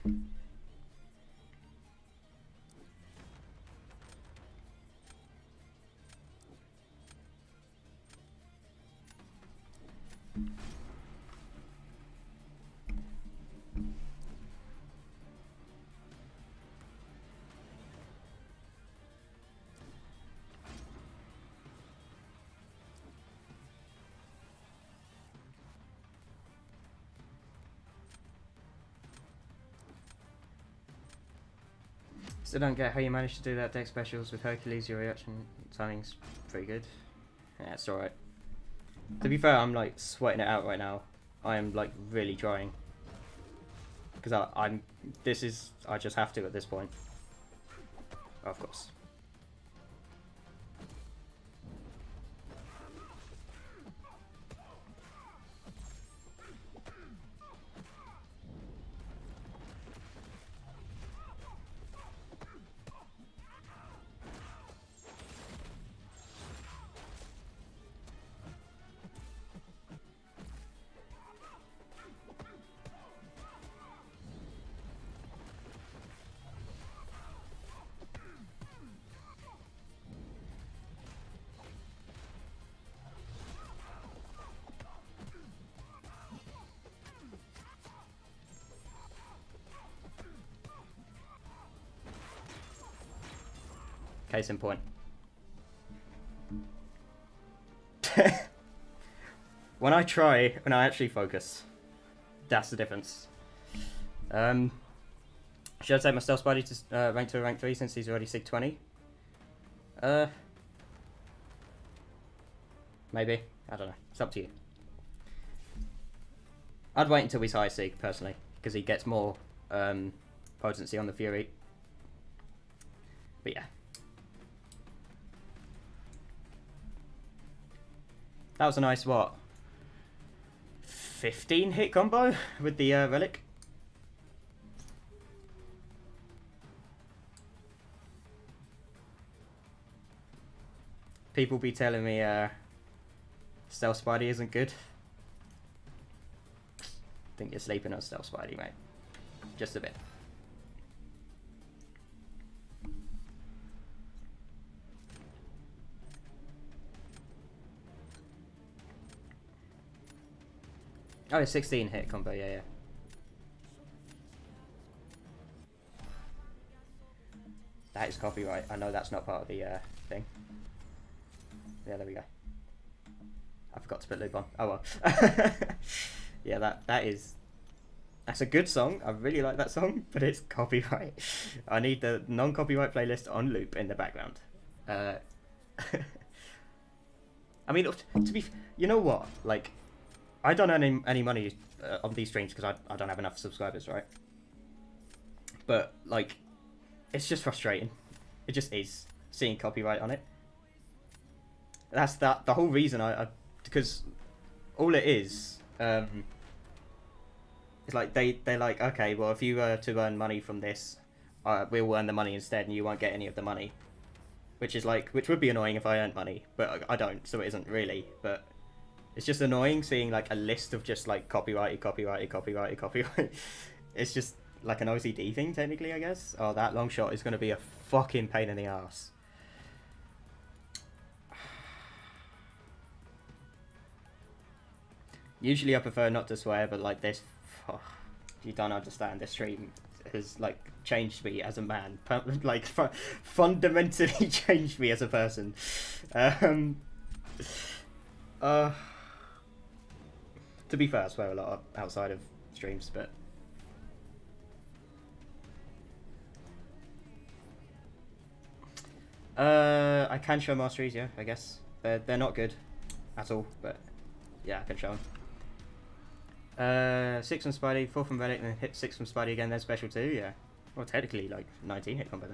Still don't get how you managed to do that deck specials with Hercules. Your reaction timing's pretty good. Yeah, it's alright. To be fair, I'm like sweating it out right now. I am like really trying. Because I'm. This is. I just have to at this point. Of course. Case in point. when I try, when I actually focus, that's the difference. Um, should I take my Stealth Spidey to uh, rank 2 or rank 3 since he's already Sig 20? Uh, maybe. I don't know. It's up to you. I'd wait until he's high Sig, personally, because he gets more um, potency on the Fury. But yeah. That was a nice, what? 15 hit combo with the uh, Relic? People be telling me uh, Stealth Spidey isn't good. think you're sleeping on Stealth Spidey, mate. Just a bit. Oh, 16 hit combo, yeah, yeah. That is copyright. I know that's not part of the uh, thing. Yeah, there we go. I forgot to put loop on. Oh well. yeah, that that is that's a good song. I really like that song, but it's copyright. I need the non-copyright playlist on loop in the background. Uh, I mean, to be, you know what? Like, I don't earn any, any money uh, on these streams because I, I don't have enough subscribers, right? But like, it's just frustrating. It just is seeing copyright on it. That's that the whole reason I, because all it is. Um, it's like they they're like okay, well if you were to earn money from this, uh, we'll earn the money instead, and you won't get any of the money. Which is like, which would be annoying if I earned money, but I, I don't, so it isn't really. But it's just annoying seeing like a list of just like copyrighted, copyrighted, copyrighted, copyright. it's just like an OCD thing, technically, I guess. Oh, that Longshot is going to be a fucking pain in the ass. Usually I prefer not to swear, but like this, oh, you don't understand. This stream has like changed me as a man, like fu fundamentally changed me as a person. Um, uh, to be fair, I swear a lot outside of streams, but Uh, I can show masteries, yeah, I guess. They're, they're not good at all, but yeah, I can show them. Uh, six from Spidey, four from Relic, and then hit six from Spidey again, then special two, yeah. Well, technically, like, 19 hit combo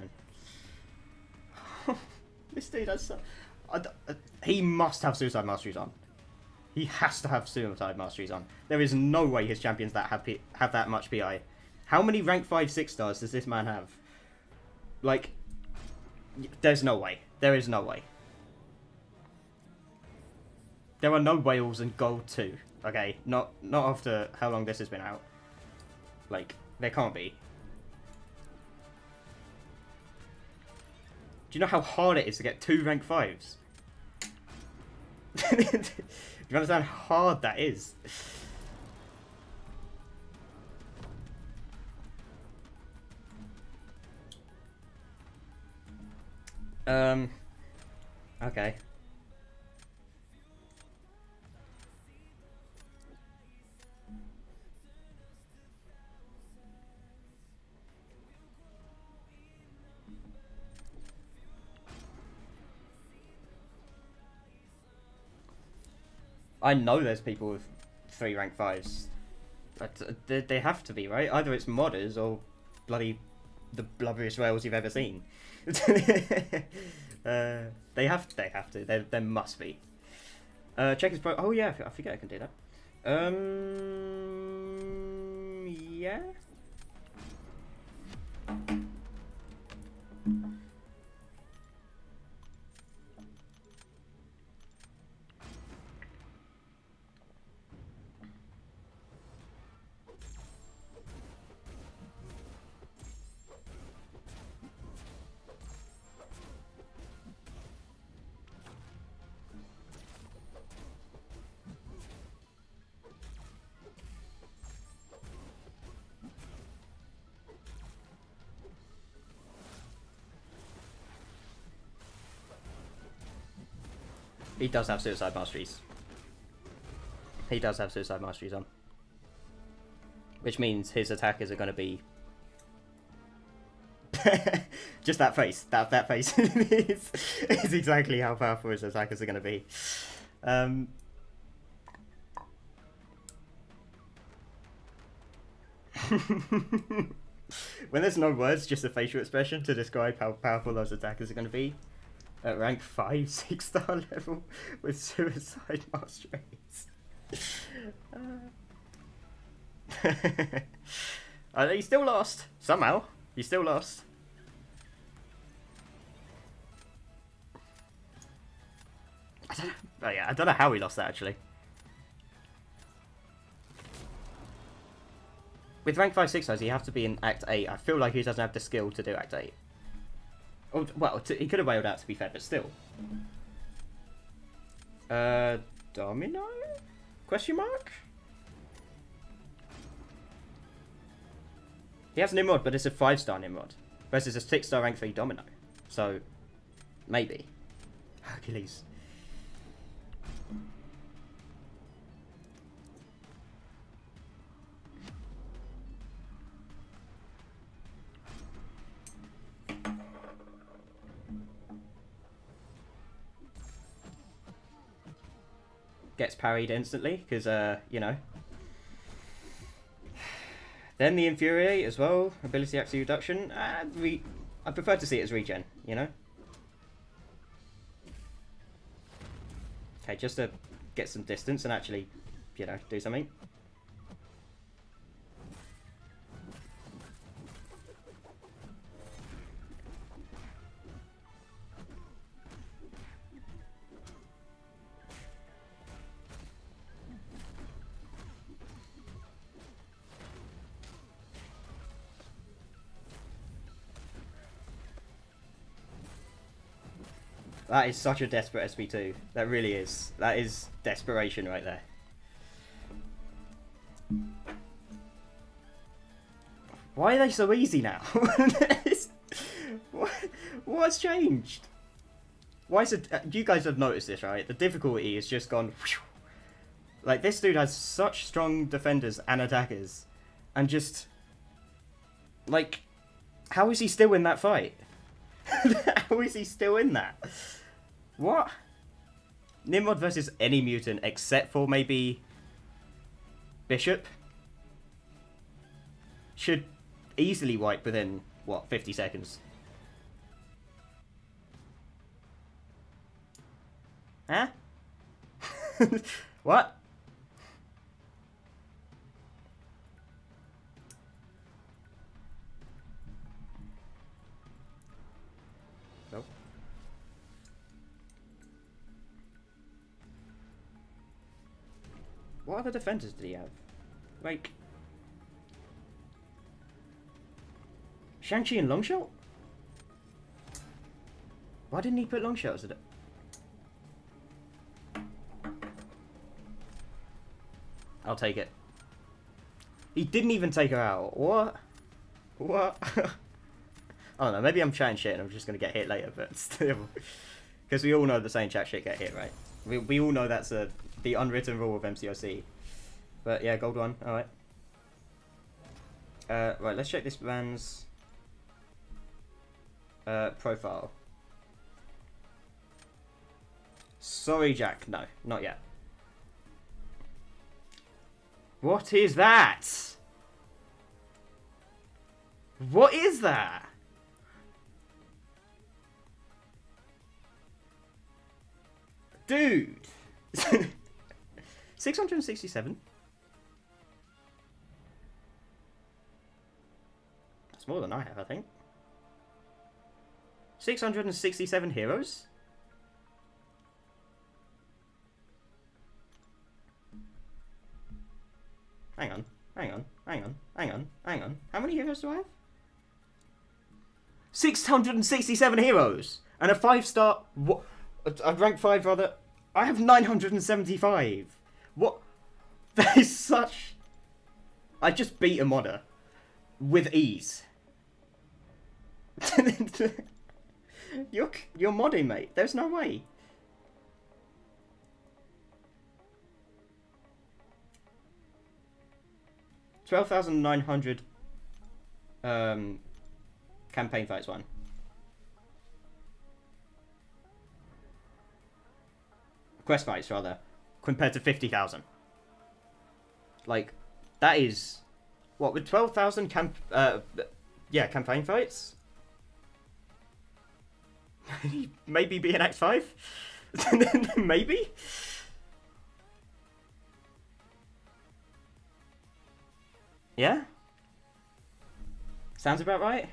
then. this dude has so... Uh, he must have Suicide Masteries on. He has to have Suicide Masteries on. There is no way his champions that have P have that much PI. How many rank 5 6 stars does this man have? Like, there's no way. There is no way. There are no whales in Gold 2. Okay, not not after how long this has been out. Like, there can't be. Do you know how hard it is to get two rank 5s? You understand how hard that is? Um, okay. I know there's people with three rank fives. Uh, they have to be, right? Either it's modders or bloody the blubberiest whales you've ever seen. uh, they have, they have to. There, there must be. Uh, check his pro. Oh yeah, I forget I can do that. Um, yeah. He does have Suicide Masteries. He does have Suicide Masteries on. Which means his attackers are going to be... Just that face. That that face is, is exactly how powerful his attackers are going to be. Um, when there's no words, just a facial expression to describe how powerful those attackers are going to be. At rank 5, 6 star level with suicide masteries. uh. he still lost. Somehow. He still lost. I don't know. Oh yeah, I don't know how he lost that actually. With rank 5 6 stars, you have to be in Act 8. I feel like he doesn't have the skill to do Act 8. Oh, well, he could have whaled out to be fair, but still. Uh, Domino? Question mark? He has Nimrod, but it's a 5 star Nimrod. Versus a 6 star rank 3 Domino. So, maybe. Hercules. Gets parried instantly because, uh, you know. Then the Infuriate as well, ability accuracy reduction. Uh, I prefer to see it as regen, you know. Okay, just to get some distance and actually, you know, do something. That is such a desperate SP2. That really is. That is desperation right there. Why are they so easy now? what, what's changed? Why is it... Uh, you guys have noticed this, right? The difficulty has just gone... Whew. Like, this dude has such strong defenders and attackers. And just... Like, how is he still in that fight? how is he still in that? What? Nimrod versus any mutant except for maybe Bishop should easily wipe within, what, 50 seconds? Huh? what? What other defenders did he have? Like... Shang-Chi and Longshot? Why didn't he put Longshot as a... I'll take it. He didn't even take her out. What? What? I don't know, maybe I'm chatting shit and I'm just going to get hit later, but still. Because we all know the same chat shit get hit, right? We, we all know that's a the unwritten rule of MCOC. But yeah, gold one. All right. Uh, right, let's check this man's uh, profile. Sorry, Jack. No, not yet. What is that? What is that? Dude. 667. That's more than I have, I think. 667 heroes? Hang on, hang on, hang on, hang on, hang on. How many heroes do I have? 667 heroes! And a 5 star... What? A rank 5 rather... I have 975! That is such... I just beat a modder. With ease. you're, you're modding, mate. There's no way. Twelve thousand nine hundred um, campaign fights one. Quest fights rather, compared to fifty thousand. Like, that is... What, with 12,000 camp... Uh, yeah, campaign fights? Maybe be an X5? Maybe? Yeah? Sounds about right?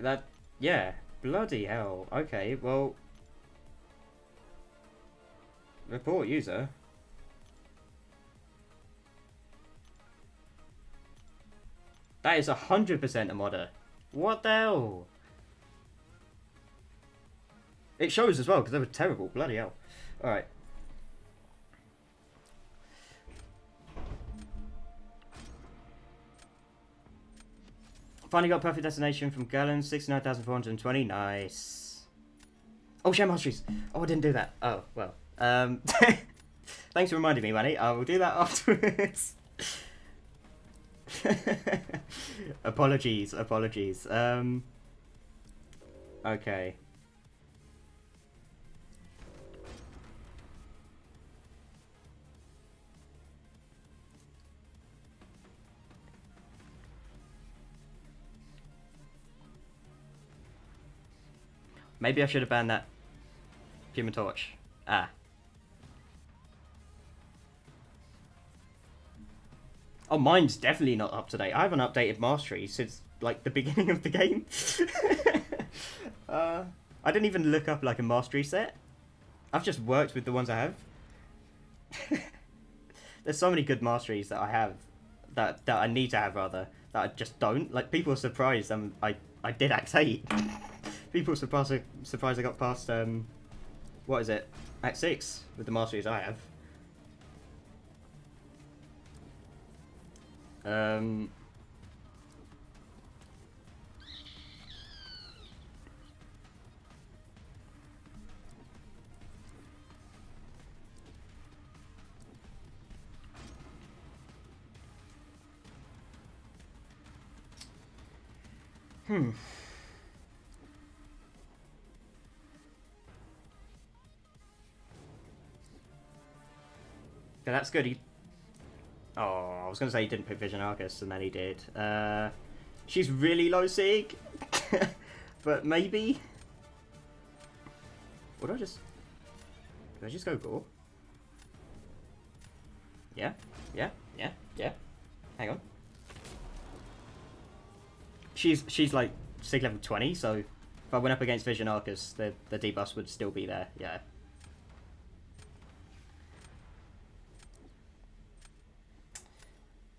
That, yeah. Bloody hell. Okay, well... Report user. That is 100% a modder. What the hell? It shows as well, because they were terrible. Bloody hell. Alright. Finally got perfect destination from Galan, 69,420. Nice. Oh, share masteries. Oh, I didn't do that. Oh, well. Um, thanks for reminding me, Manny. I will do that afterwards. apologies, apologies. Um, okay. Maybe I should have banned that Human Torch. Ah. Oh, mine's definitely not up to date. I haven't updated Mastery since, like, the beginning of the game. uh, I didn't even look up, like, a Mastery set. I've just worked with the ones I have. There's so many good Masteries that I have, that, that I need to have, rather, that I just don't. Like, people are surprised um, I, I did Act 8. People surprised, surprised I got past, um, what is it, Act 6 with the Masteries I have. Um, hmm. Yeah, that's good. He Oh, I was going to say he didn't pick Vision Aarkus, and then he did. Uh, she's really low Sig, but maybe. Would I just? Did I just go Gorr? Yeah, yeah, yeah, yeah. Hang on. She's she's like Sig level 20, so if I went up against Vision Aarkus, the the debuff would still be there. Yeah.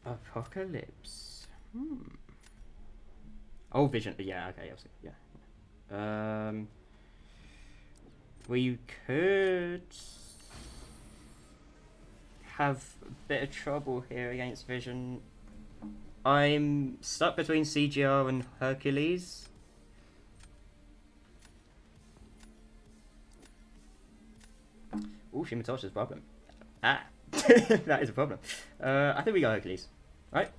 Apocalypse. Hmm. Oh, Vision. Yeah, okay. Yeah. Um. We could have a bit of trouble here against Vision. I'm stuck between CGR and Hercules. Oh, Shimatosha's problem. Ah, that is a problem. Uh, I think we go Hercules. Right?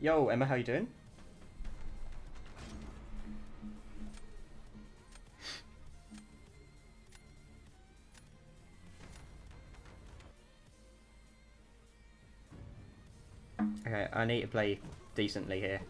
Yo, Emma, how you doing? Okay, I need to play decently here.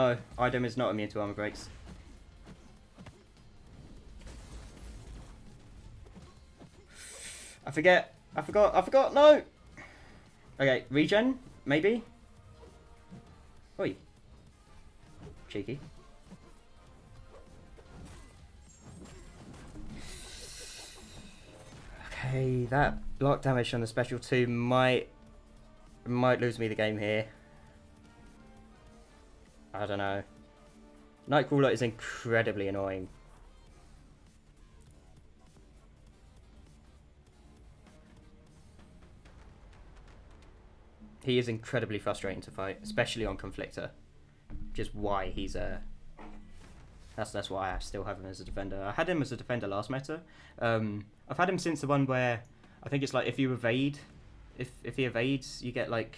No, Idem is not immune to armor breaks. I forget. I forgot. I forgot. No. Okay, regen, maybe? Oi. Cheeky. Okay, that block damage on the special 2 might might lose me the game here. I don't know. Nightcrawler is incredibly annoying. He is incredibly frustrating to fight, especially on Conflictor. Just why he's a. Uh, that's that's why I still have him as a defender. I had him as a defender last meta. Um, I've had him since the one where I think it's like if you evade, if if he evades, you get like.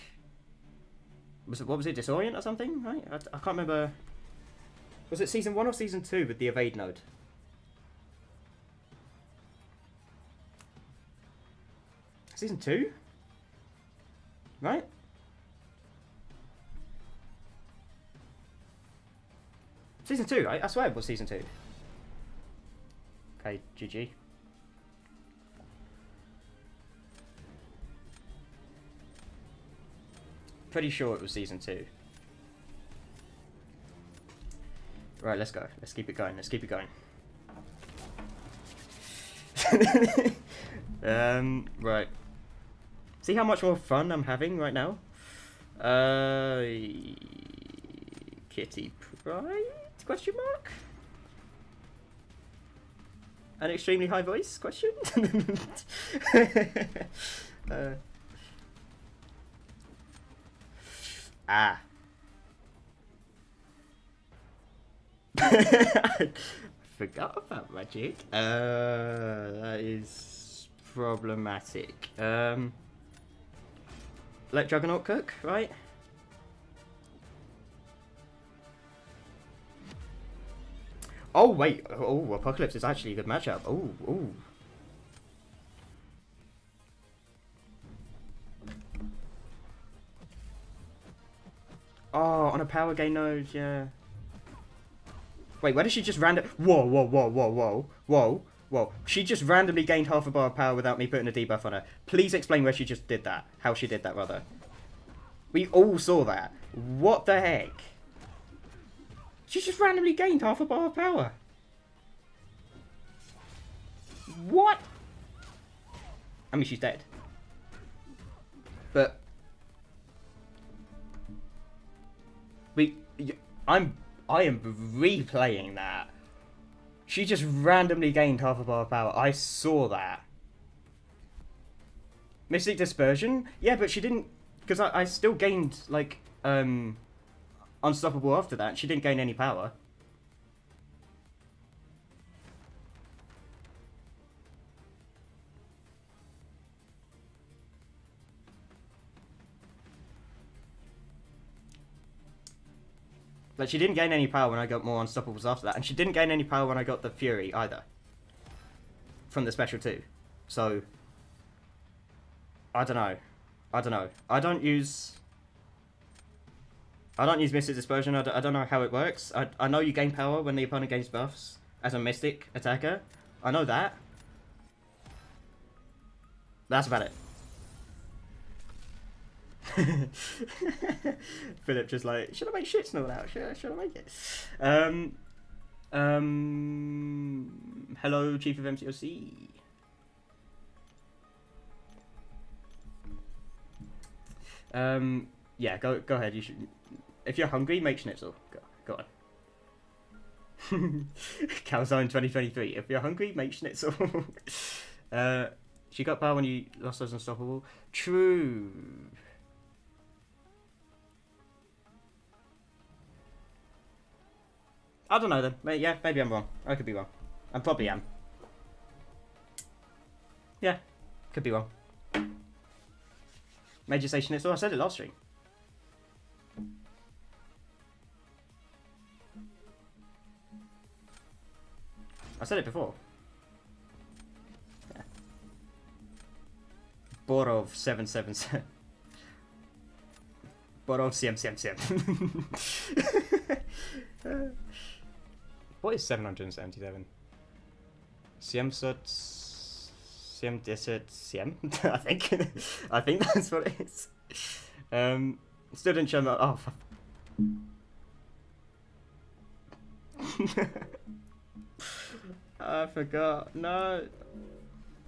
Was it what was it disorient or something? Right? I, I can't remember. Was it season one or season two with the evade node? Season two? Right? Season 2, I, I swear it was Season 2. Okay, GG. Pretty sure it was Season 2. Right, let's go. Let's keep it going. Let's keep it going. um, right. See how much more fun I'm having right now? Uh, Kitty Pryde? Question mark? An extremely high voice? Question? uh. Ah. I forgot about Magik. Uh, that is problematic. Um, let Juggernaut cook, right? Oh, wait. Oh, Apocalypse is actually a good matchup. Oh, oh. Oh, on a power gain node, yeah. Wait, where did she just random... Whoa, whoa, whoa, whoa, whoa, whoa, whoa. She just randomly gained half a bar of power without me putting a debuff on her. Please explain where she just did that. How she did that, rather. We all saw that. What the heck? She just randomly gained half a bar of power. What? I mean, she's dead. But... I'm... I am replaying that. She just randomly gained half a bar of power. I saw that. Mystic Dispersion? Yeah, but she didn't... Because I, I still gained, like, um unstoppable after that. She didn't gain any power. Like, she didn't gain any power when I got more Unstoppables after that. And she didn't gain any power when I got the Fury, either. From the Special 2. So... I don't know. I don't know. I don't use I don't use Mystic Dispersion. I d I don't know how it works. I, I know you gain power when the opponent gains buffs as a Mystic attacker. I know that. That's about it. Philip just like, should I make shit snow out? Should should I make it? Um, um, hello, Chief of MCOC. Um, yeah, go go ahead. You should if you're hungry, make schnitzel. Go, go on. Calzone 2023. If you're hungry, make schnitzel. uh, she got power when you lost those unstoppable. True. I don't know then. Yeah, maybe I'm wrong. I could be wrong. I probably am. Yeah, could be wrong. Major Station say schnitzel. I said it last stream. I said it before. Yeah. Borov 777. Borov CM CM CM. What is 777? Siemsut CM Dissert CM. I think. I think that's what it is. Um, still didn't show my. Oh. I forgot. No.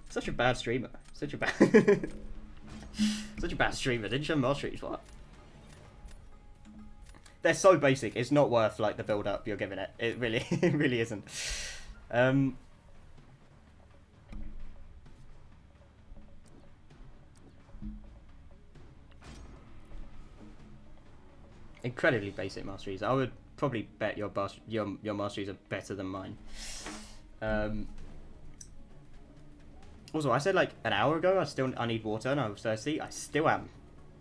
Such a bad streamer. Such a bad. Such a bad streamer. Didn't show masteries. What? They're so basic. It's not worth like the build up you're giving it. It really, it really isn't. Um. Incredibly basic masteries. I would probably bet your your your masteries are better than mine. Um. Also, I said like an hour ago I still I need water and I was thirsty. I still am.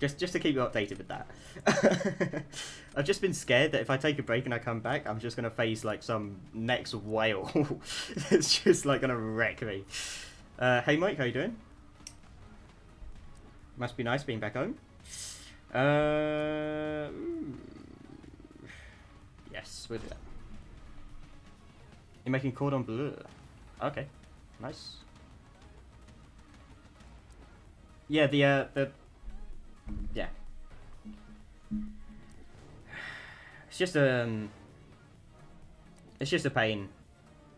Just just to keep you updated with that. I've just been scared that if I take a break and I come back, I'm just gonna face like some next whale that's just like gonna wreck me. Uh, hey Mike, how you doing? Must be nice being back home. Uh, yes, with it. You're making cordon bleu. Okay, nice. Yeah, the uh, the yeah. It's just um. It's just a pain,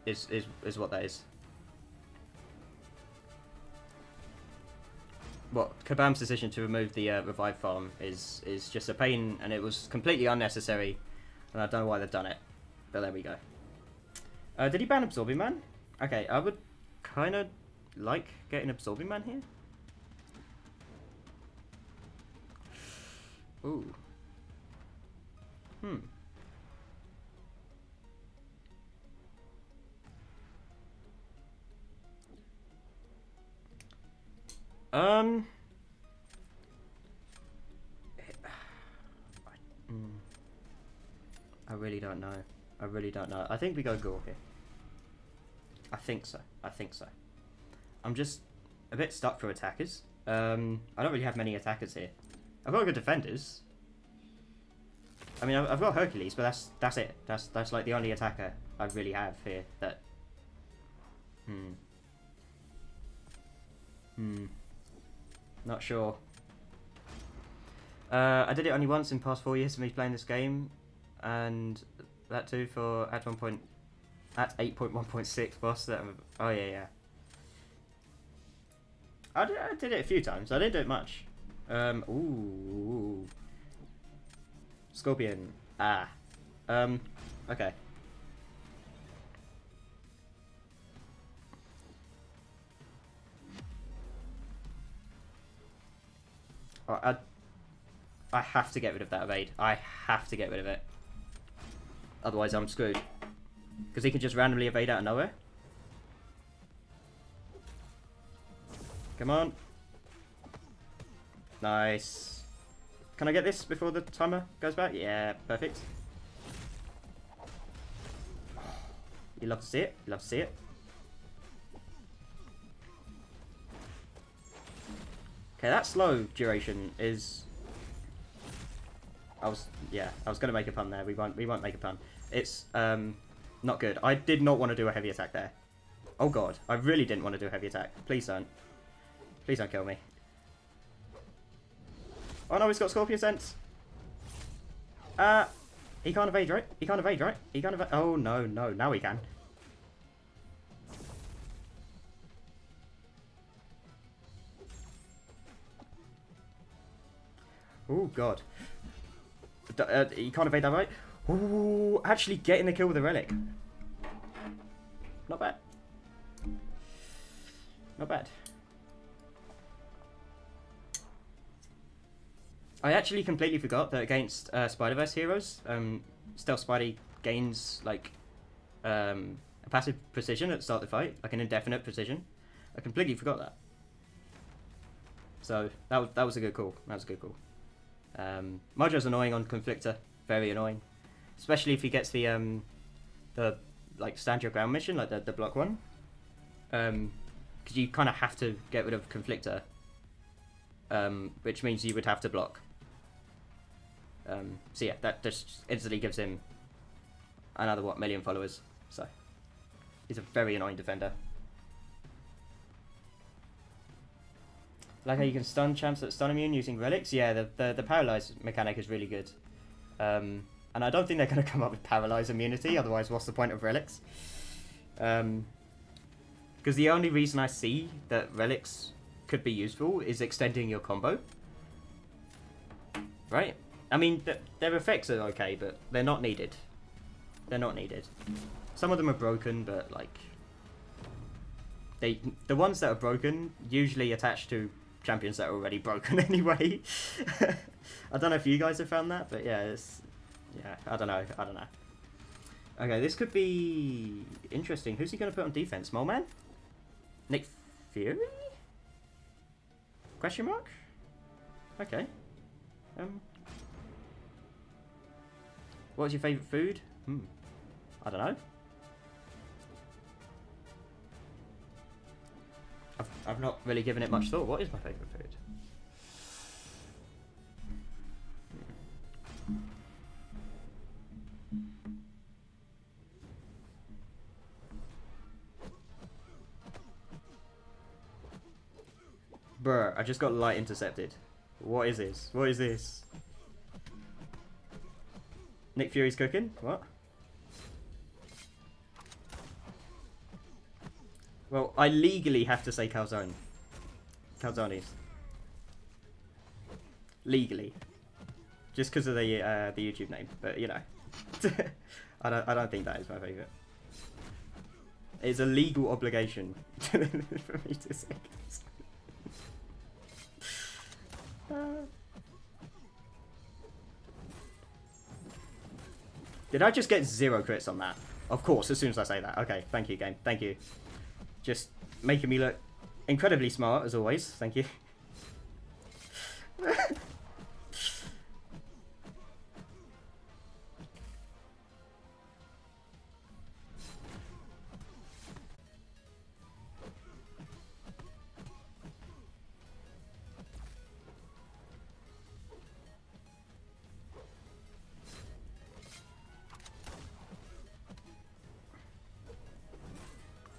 is is is what that is. What Kabam's decision to remove the uh, revive farm is is just a pain, and it was completely unnecessary, and I don't know why they've done it, but there we go. Uh, did he ban Absorbing Man? Okay, I would kind of like getting Absorbing Man here. Ooh. Hmm. Um. I, mm, really don't know. I really don't know. I think we go Gorr here. I think so. I think so. I'm just a bit stuck for attackers. Um, I don't really have many attackers here. I've got good defenders. I mean, I've, got Hercules, but that's that's it. That's that's like the only attacker I really have here. That. Hmm. Hmm. Not sure. Uh, I did it only once in past four years of me playing this game, and that too for at one point, at eight point one point six boss. That oh yeah yeah. I did, I did it a few times. I didn't do it much. Um, ooh. Scorpion. Ah. Um, okay. I, I have to get rid of that evade. I have to get rid of it. Otherwise I'm screwed. Because he can just randomly evade out of nowhere. Come on. Nice. Can I get this before the timer goes back? Yeah, perfect. You love to see it. You love to see it. Okay, that slow duration is... I was... Yeah, I was going to make a pun there. We won't, we won't make a pun. It's um, not good. I did not want to do a heavy attack there. Oh god, I really didn't want to do a heavy attack. Please don't. Please don't kill me. Oh no, he's got Scorpion Sense. Uh, he can't evade, right? He can't evade, right? He can't evade. Oh no, no, now he can. Oh god. Uh, he can't evade that, right? Ooh, actually getting the kill with a relic. Not bad. Not bad. I actually completely forgot that against uh, Spider-Verse heroes, um, Stealth Spidey gains like um, a passive precision at the start of the fight, like an indefinite precision. I completely forgot that. So that was that was a good call. That was a good call. Um, Mojo's annoying on Conflictor, very annoying, especially if he gets the um, the like stand your ground mission, like the the block one. Um, because you kind of have to get rid of Conflictor, um, which means you would have to block. Um, so yeah, that just instantly gives him another what million followers. So he's a very annoying defender. Like how you can stun champs that stun immune using relics. Yeah, the the, the paralyze mechanic is really good. Um, and I don't think they're going to come up with paralyze immunity. Otherwise, what's the point of relics? Um, because the only reason I see that relics could be useful is extending your combo. Right? I mean, th their effects are okay, but they're not needed. They're not needed. Some of them are broken, but like they the ones that are broken usually attach to champions that are already broken anyway. I don't know if you guys have found that, but yeah, it's yeah, I don't know, I don't know. Okay, this could be interesting. Who's he going to put on defense? Mole Man? Nick Fury? Question mark? Okay. Um. What's your favourite food? Hmm. I don't know. I've, I've not really given it much thought. What is my favourite food? Bruh, I just got light intercepted. What is this? What is this? Nick Fury's cooking? What? Well, I legally have to say calzone. Calzones. Legally. Just because of the uh, the YouTube name, but you know. I don't I don't think that is my favourite. It's a legal obligation for me to say Did I just get zero crits on that? Of course, as soon as I say that. Okay, thank you, game. Thank you. Just making me look incredibly smart, as always. Thank you.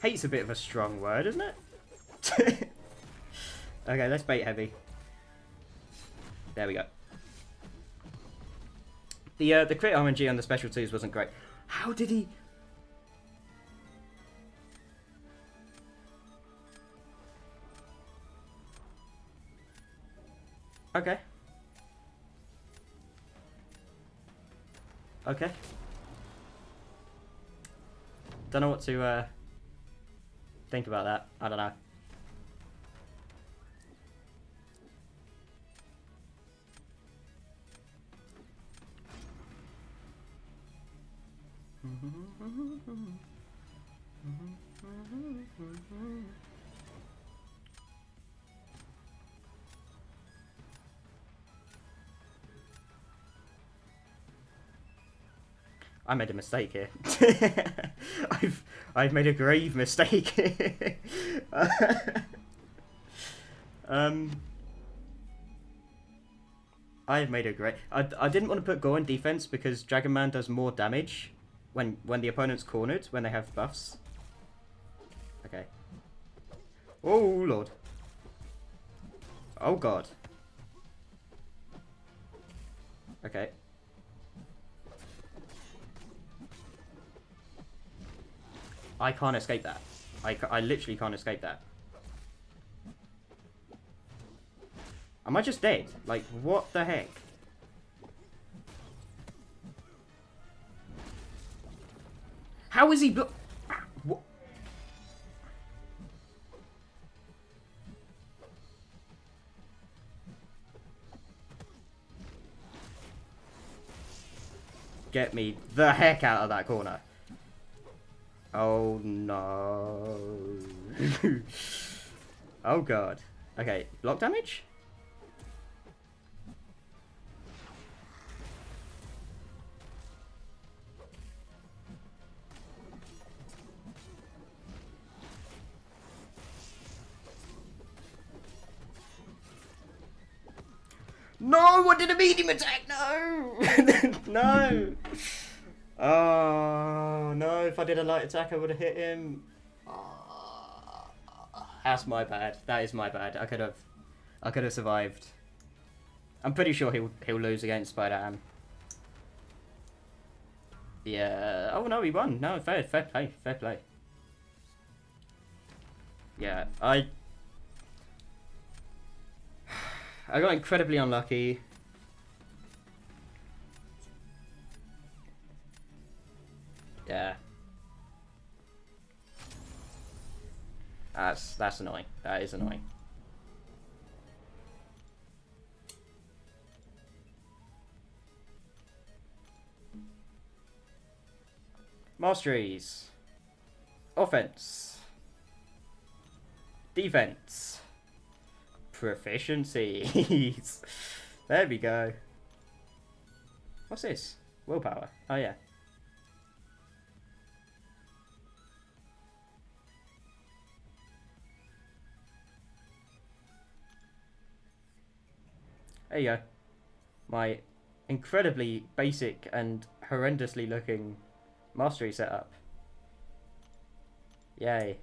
Hate's a bit of a strong word, isn't it? okay, let's bait heavy. There we go. The uh, the crit RNG on the special twos wasn't great. How did he? Okay. Okay. Don't know what to uh think about that. I don't know. I made a mistake here. I've I've made a grave mistake. um, I've made a great. I, I didn't want to put Gorr in defense because Dragon Man does more damage when when the opponent's cornered when they have buffs. Okay. Oh lord. Oh god. Okay. I can't escape that. I, I literally can't escape that. Am I just dead? Like, what the heck? How is he blo-? Get me the heck out of that corner. Oh no. oh god. Okay, block damage? No, I did a medium attack. No, no. Oh, no, if I did a light attack, I would have hit him. Oh, that's my bad. That is my bad. I could have... I could have survived. I'm pretty sure he'll he'll lose against Spider-Ham. Yeah. Oh no, he won. No, fair, fair play, fair play. Yeah, I. I got incredibly unlucky. Yeah. That's that's annoying. That is annoying. Masteries. Offense. Defense. Proficiencies. there we go. What's this? Willpower. Oh yeah. There you go. My incredibly basic and horrendously looking mastery setup. Yay.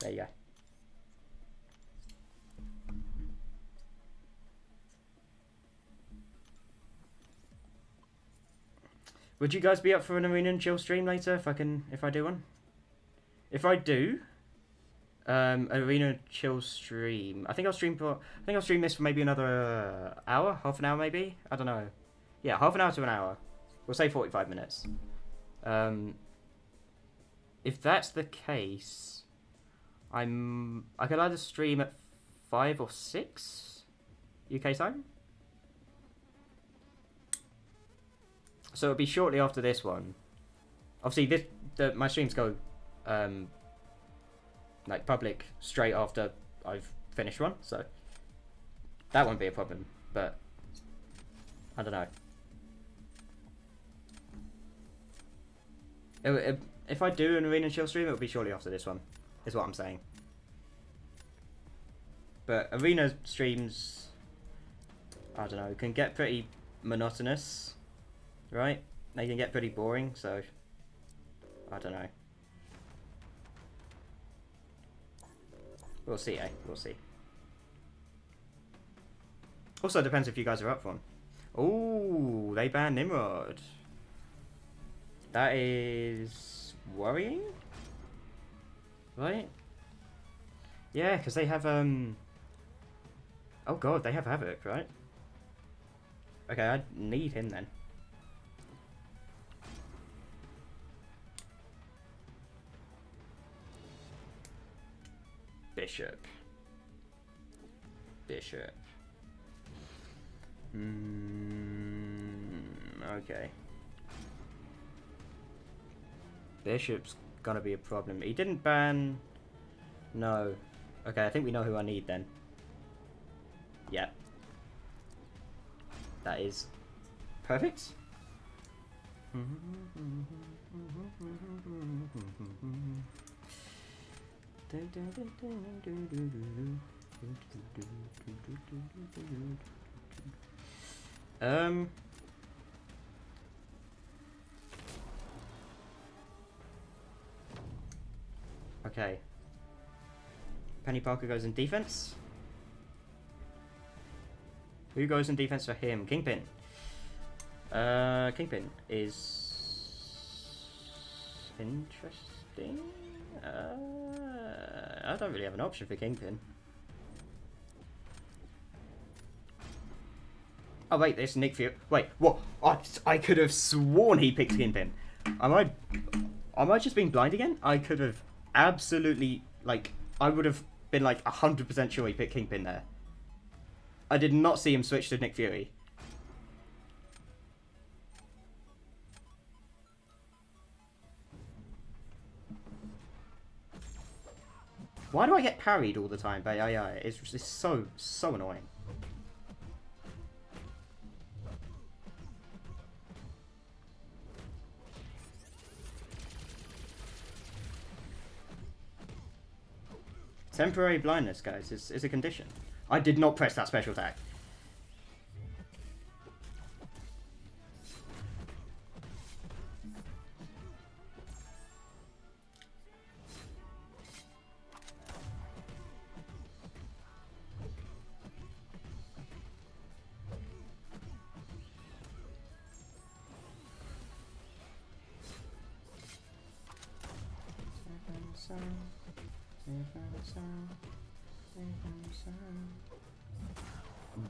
There you go. Would you guys be up for an arena and chill stream later if I can if I do one? If I do, um, arena chill stream. I think I'll stream for. I think I'll stream this for maybe another hour, half an hour, maybe. I don't know. Yeah, half an hour to an hour. We'll say forty-five minutes. Um, if that's the case, I'm. I could either stream at five or six UK time. So it'll be shortly after this one. Obviously, this the my streams go um, like public straight after I've finished one, so that won't be a problem. But I don't know. It, it, if I do an arena chill stream, it'll be shortly after this one. Is what I'm saying. But arena streams, I don't know, can get pretty monotonous, right? They can get pretty boring, so I don't know. We'll see, eh? We'll see. Also, depends if you guys are up for one. Oh, they banned Nimrod. That is worrying, right? Yeah, because they have um. Oh god, they have Havoc, right? Okay, I need him then. Bishop. Bishop. Mm, okay. Bishop's gonna be a problem. He didn't ban... No. Okay, I think we know who I need then. Yeah. That is perfect. Um. Okay. Peni Parker goes in defense. Who goes in defense for him? Kingpin. Uh, Kingpin is interesting. Uh, I don't really have an option for Kingpin. Oh wait, there's Nick Fury. Wait, what? I, I could have sworn he picked Kingpin. Am I? Am I just being blind again? I could have absolutely like I would have been like hundred percent sure he picked Kingpin there. I did not see him switch to Nick Fury. Why do I get parried all the time by AI? It's, it's so, so annoying. Temporary blindness, guys, is, is a condition. I did not press that special attack.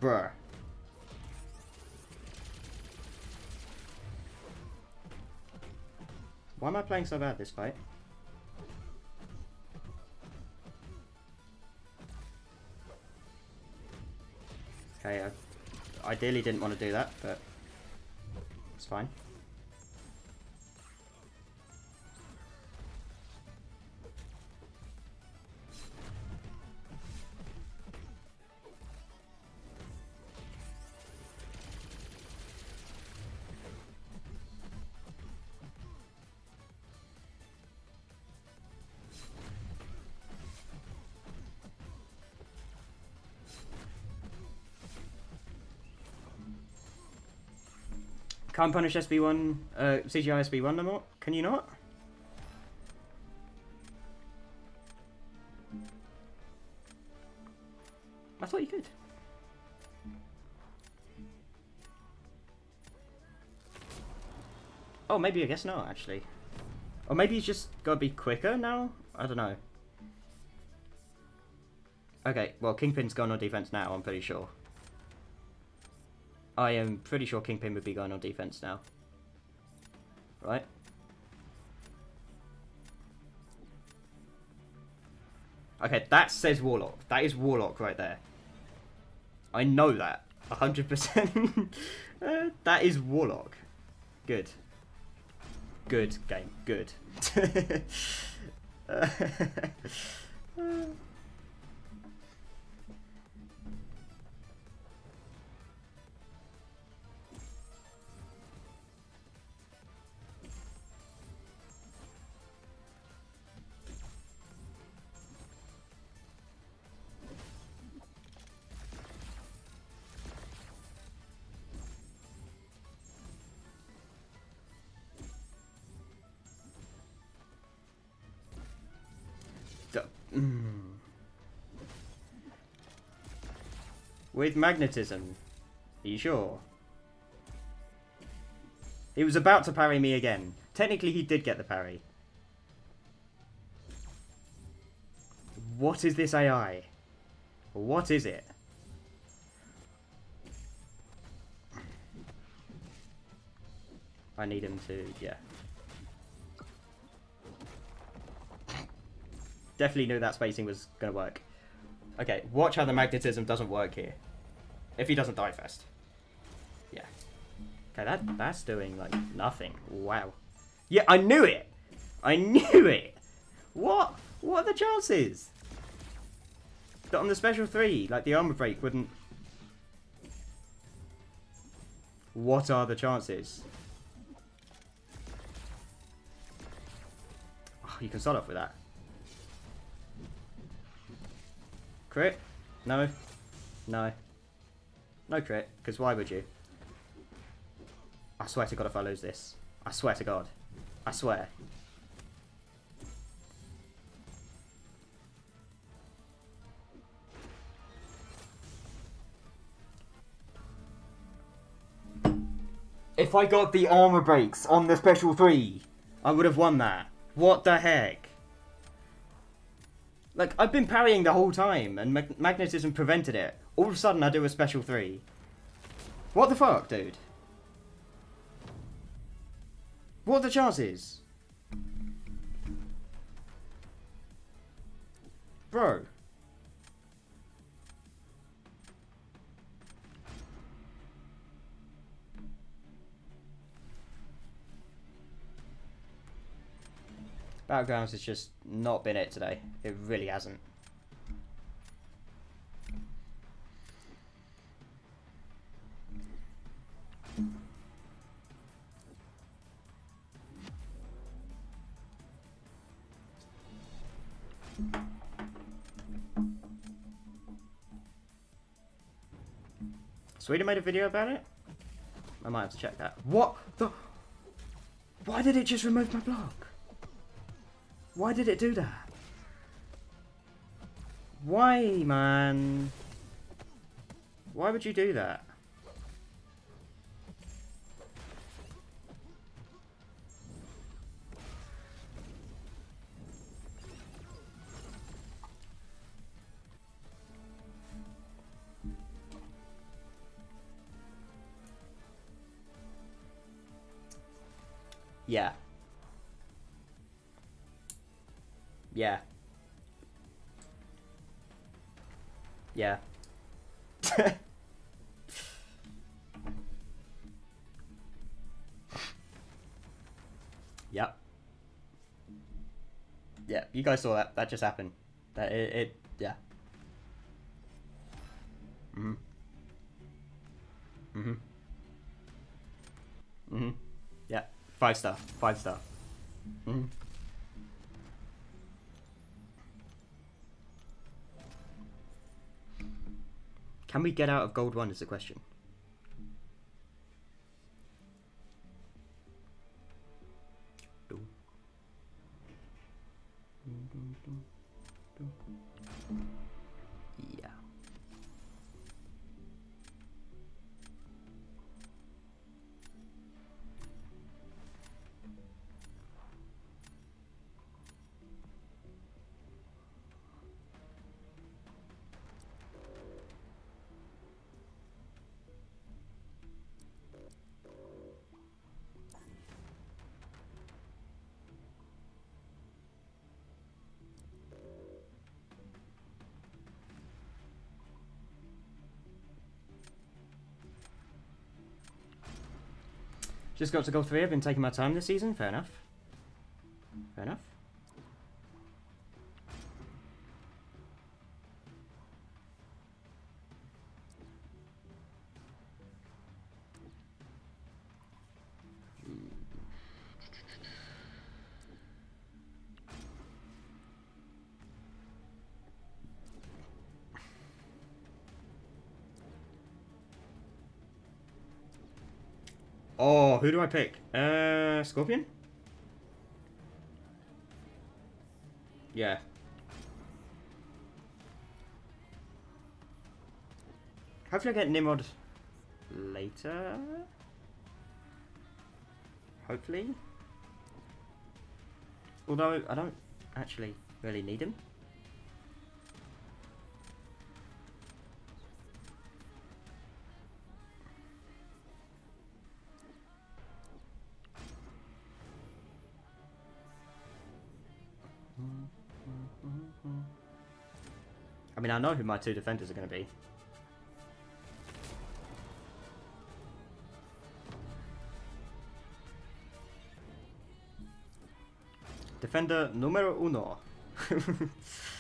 Bruh. Why am I playing so bad this fight? Okay, I ideally didn't want to do that, but it's fine. Can't punish SB1, uh, CGI SB1 no more? Can you not? I thought you could. Oh, maybe I guess not, actually. Or maybe he's just gotta be quicker now? I don't know. Okay, well, Kingpin's gone on defense now, I'm pretty sure. I am pretty sure Kingpin would be going on defense now. Right? Okay, that says Warlock. That is Warlock right there. I know that. 100%. uh, that is Warlock. Good. Good game. Good. uh, Mm. With magnetism. Are you sure? He was about to parry me again. Technically, he did get the parry. What is this AI? What is it? I need him to, yeah. Definitely knew that spacing was going to work. Okay, watch how the magnetism doesn't work here. If he doesn't die first. Yeah. Okay, that that's doing, like, nothing. Wow. Yeah, I knew it! I knew it! What? What are the chances? That on the special three, like, the armor break wouldn't... What are the chances? Oh, you can start off with that. Crit? No. No. No crit, because why would you? I swear to God if I lose this. I swear to God. I swear. If I got the armor breaks on the special 3, I would have won that. What the heck? Like, I've been parrying the whole time, and mag magnetism prevented it. All of a sudden, I do a special three. What the fuck, dude? What are the chances? Bro. Battlegrounds has just not been it today. It really hasn't. Sweden made a video about it? I might have to check that. What the... Why did it just remove my block? Why did it do that? Why, man? Why would you do that? Yeah. Yeah. Yeah. yep. Yeah, you guys saw that. That just happened. That it, it yeah. Mhm. Mhm. Mhm. Yeah. Five star. Five star. Mhm. Can we get out of gold one is the question. Just got to goal three. I've been taking my time this season. Fair enough. Who do I pick? Uh, Scorpion? Yeah. Hopefully I get Nimrod later. Hopefully. Although, I don't actually really need him. I know who my two defenders are going to be. Defender numero uno.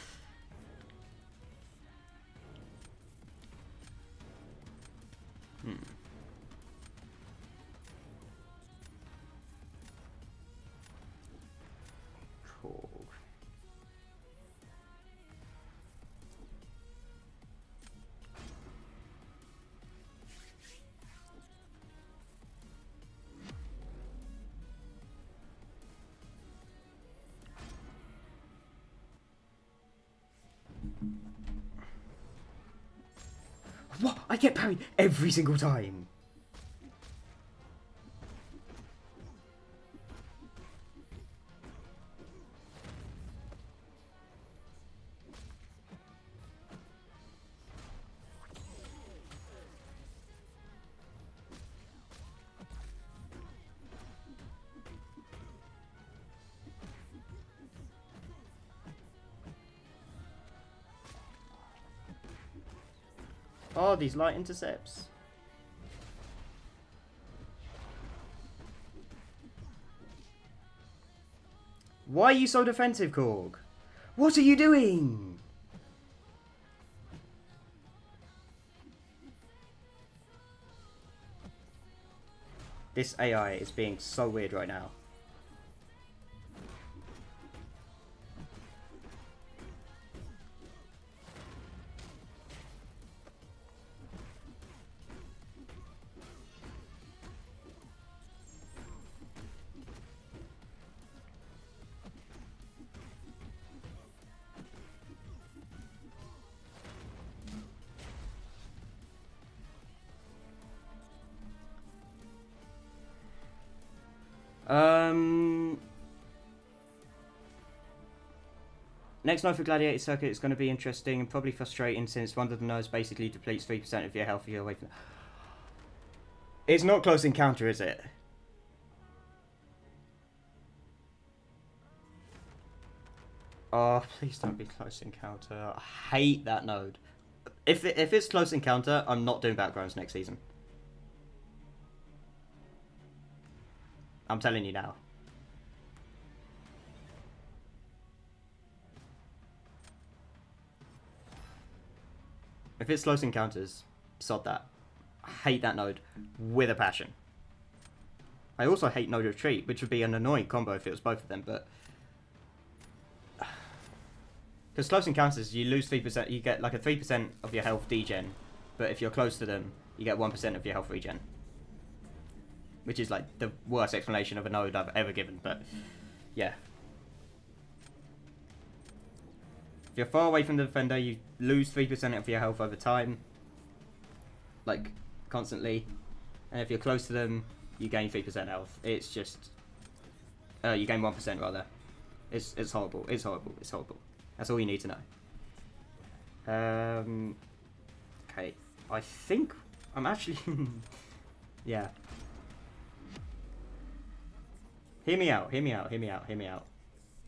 I get parried every single time. Oh, these light intercepts. Why are you so defensive, Korg? What are you doing? This AI is being so weird right now. Next night for Gladiator Circuit is going to be interesting and probably frustrating since one of the nerves basically depletes 3% of your health if you're away from... It's not Close Encounter, is it? Oh, please don't be Close Encounter. I hate that node. If, it, if it's Close Encounter, I'm not doing battlegrounds next season. I'm telling you now. If it's close encounters, sod that. I hate that node with a passion. I also hate node retreat, which would be an annoying combo if it was both of them, but because close encounters, you lose 3%, you get like a 3% of your health degen, but if you're close to them, you get 1% of your health regen. Which is like the worst explanation of a node I've ever given, but yeah. You're far away from the defender, you lose 3% of your health over time. Like, constantly. And if you're close to them, you gain 3% health. It's just... Uh, you gain 1% rather. It's, it's horrible, it's horrible, it's horrible. That's all you need to know. Um, okay, I think I'm actually... yeah. Hear me out, hear me out, hear me out, hear me out.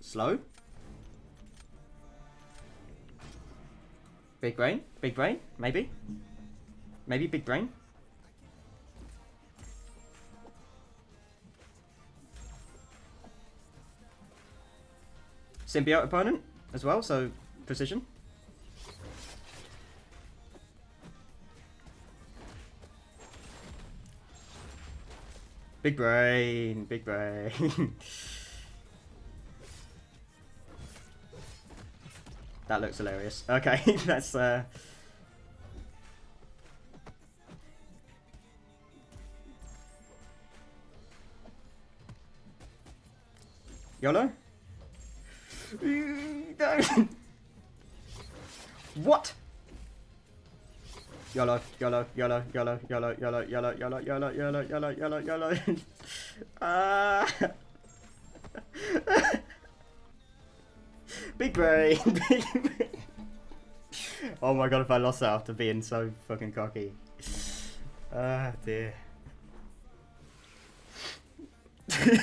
Slow? Big brain? Big brain? Maybe? Maybe big brain? Symbiote opponent? as well, so precision. Big brain, big brain. that looks hilarious. Okay, that's uh YOLO? what? YOLO, YOLO, YOLO, YOLO, YOLO, YOLO, YOLO, YOLO, YOLO, YOLO, YOLO, YOLO, YOLO. Ah. Big brain, big brain. Oh my god, if I lost that after being so fucking cocky. Ah, dear.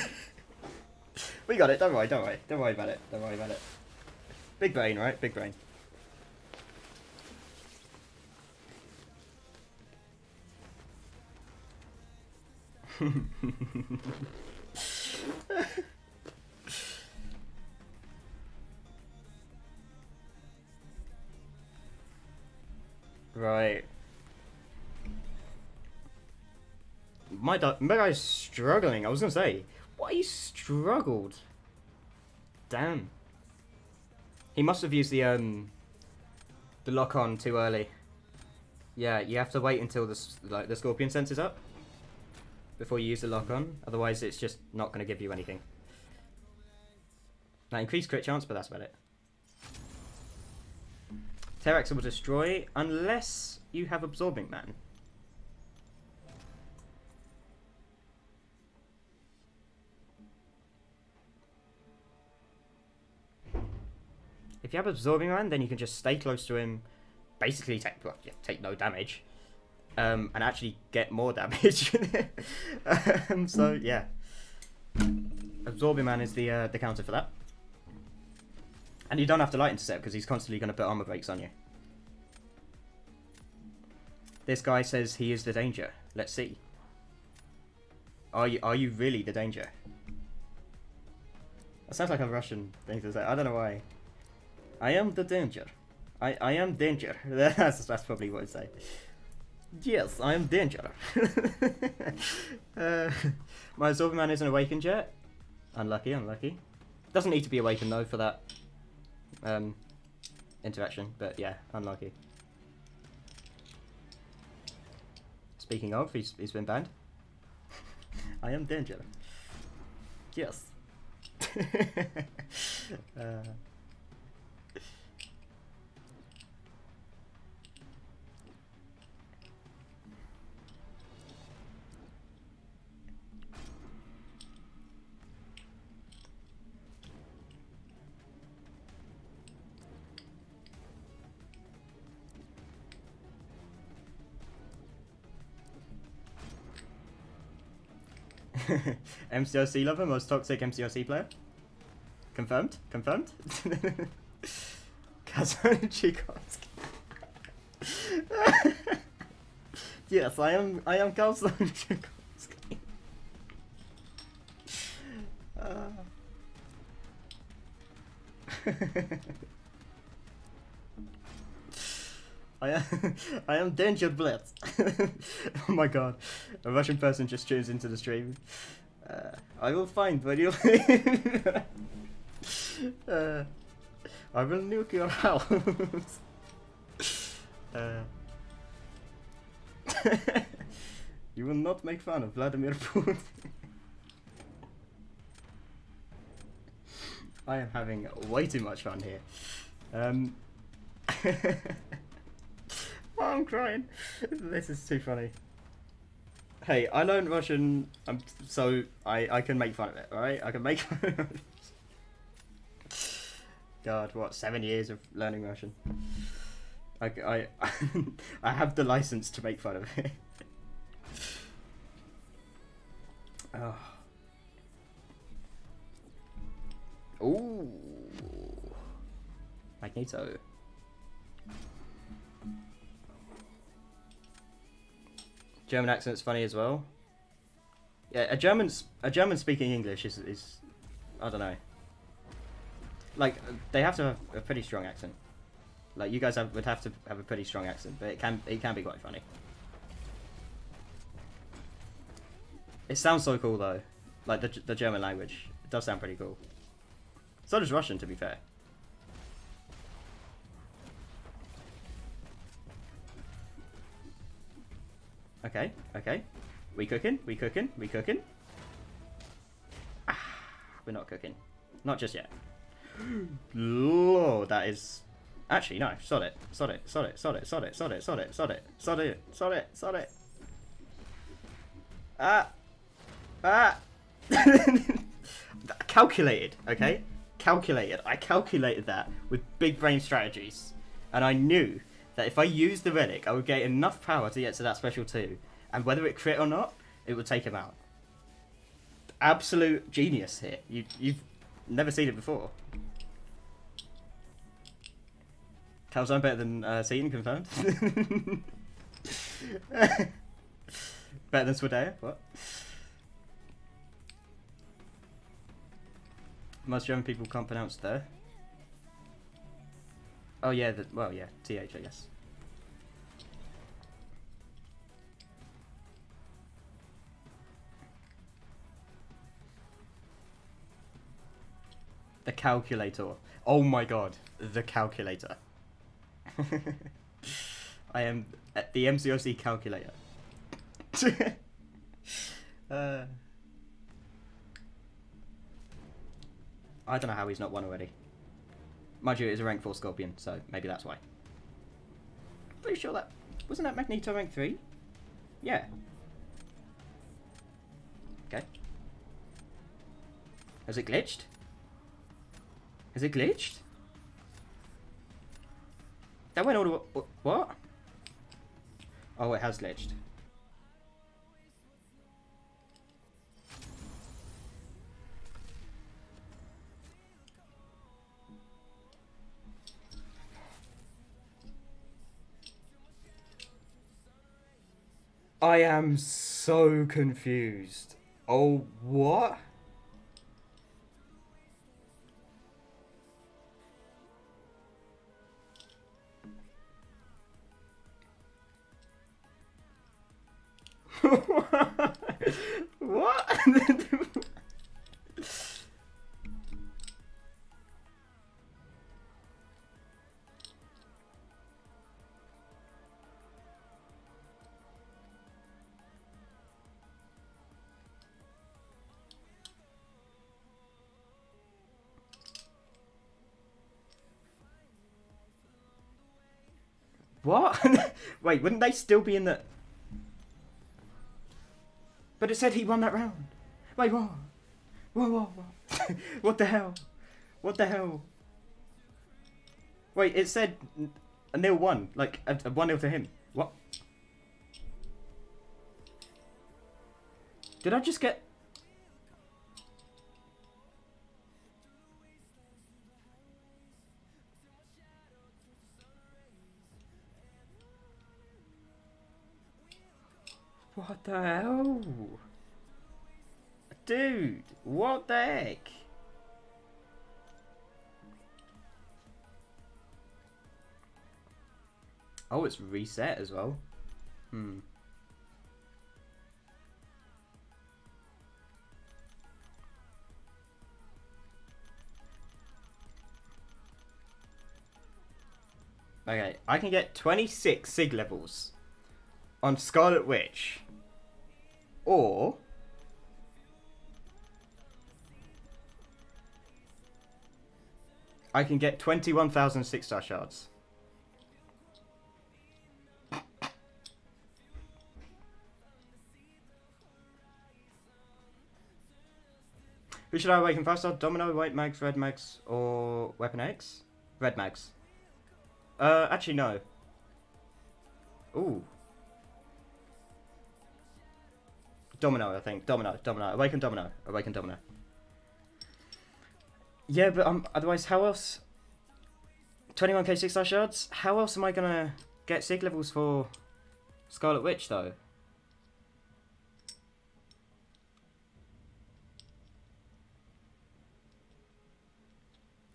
We got it, don't worry, don't worry. Don't worry about it. Don't worry about it. Big brain, right? Big brain. right. My, guy's struggling. I was gonna say, why he struggled. Damn. He must have used the um the lock on too early. Yeah, you have to wait until the like the scorpion senses up before you use the lock on. Otherwise, it's just not to give you anything. Now, increased crit chance, but that's about it. Terrax will destroy unless you have Absorbing Man. If you have Absorbing Man, then you can just stay close to him, basically take well, yeah, take no damage, um, and actually get more damage. um, so yeah, Absorbing Man is the uh, the counter for that, and you don't have to light intercept because he's constantly going to put armor breaks on you. This guy says he is the danger. Let's see. Are you are you really the danger? That sounds like a Russian thing to say. I don't know why. I am the danger. I, I am danger. that's, that's probably what I'd say. Yes, I am danger. uh, my Zorbaman isn't awakened yet. Unlucky, unlucky. Doesn't need to be awakened though for that um, interaction, but yeah, unlucky. Speaking of, he's, he's been banned. I am danger. Yes. uh, MCOC lover, most toxic MCOC player. Confirmed? Confirmed? Kazan Tchaikovsky. yes, I am. I am Kazan Tchaikovsky. Uh. I am, I am Danger Blitz. oh my god, a Russian person just tunes into the stream. Uh, I will find where you live. uh, I will nuke your house. uh, you will not make fun of Vladimir Putin. I am having way too much fun here. Um, I'm crying. This is too funny. Hey, I learned Russian, um, so I, I can make fun of it, alright? I can make. God, what, seven years of learning Russian? I, I, I have the license to make fun of it. oh. Ooh. Magneto. German accent's funny as well. Yeah, a German a German speaking English is is I don't know. Like they have to have a pretty strong accent. Like you guys have, would have to have a pretty strong accent, but it can it can be quite funny. It sounds so cool though, like the the German language. It does sound pretty cool. So does Russian, to be fair. Okay, okay. We cooking? We cooking? We cooking? Ah, we're not cooking. Not just yet. Lord, that is... Actually, no. Sod it. Sod it. Sod it. Sod it. Sod it. Sod it. Sod it. Sod it. Sod it. Sod it. Sod it. Ah. Ah. Calculated, okay? Calculated. I calculated that with big brain strategies. And I knew that if I use the relic, I would get enough power to get to that special 2. And whether it crit or not, it would take him out. Absolute genius here. You, you've never seen it before. Calzone better than uh, Seatin, confirmed. better than Swadea? What? Most German people can't pronounce there. Oh yeah, the, well yeah, TH I guess. The calculator. Oh my god, the calculator. I am at the MCOC calculator. uh, I don't know how he's not one already. Mind you, it is a rank 4 Scorpion, so maybe that's why. Pretty sure that... Wasn't that Magneto rank 3? Yeah. Okay. Has it glitched? Has it glitched? That went all the... What? Oh, it has glitched. I am so confused. Oh, what? what? What? Wait, wouldn't they still be in the... But it said he won that round. Wait, what? Whoa, whoa, whoa. what the hell? What the hell? Wait, it said a nil one, like a, a one nil to him. What? Did I just get? What the hell? Dude, what the heck? Oh, it's reset as well. Hmm. Okay, I can get 26 SIG levels on Scarlet Witch. Or... I can get 21,000 six-star shards. Who should I awaken faster? Domino, White Mags, Red Mags, or Weapon X? Red Mags. Uh, actually, no. Ooh. Domino, I think. Domino, Domino. Awaken Domino. Awaken Domino. Yeah, but um, otherwise, how else? 21k 6 star shards? How else am I gonna get sig levels for Scarlet Witch, though?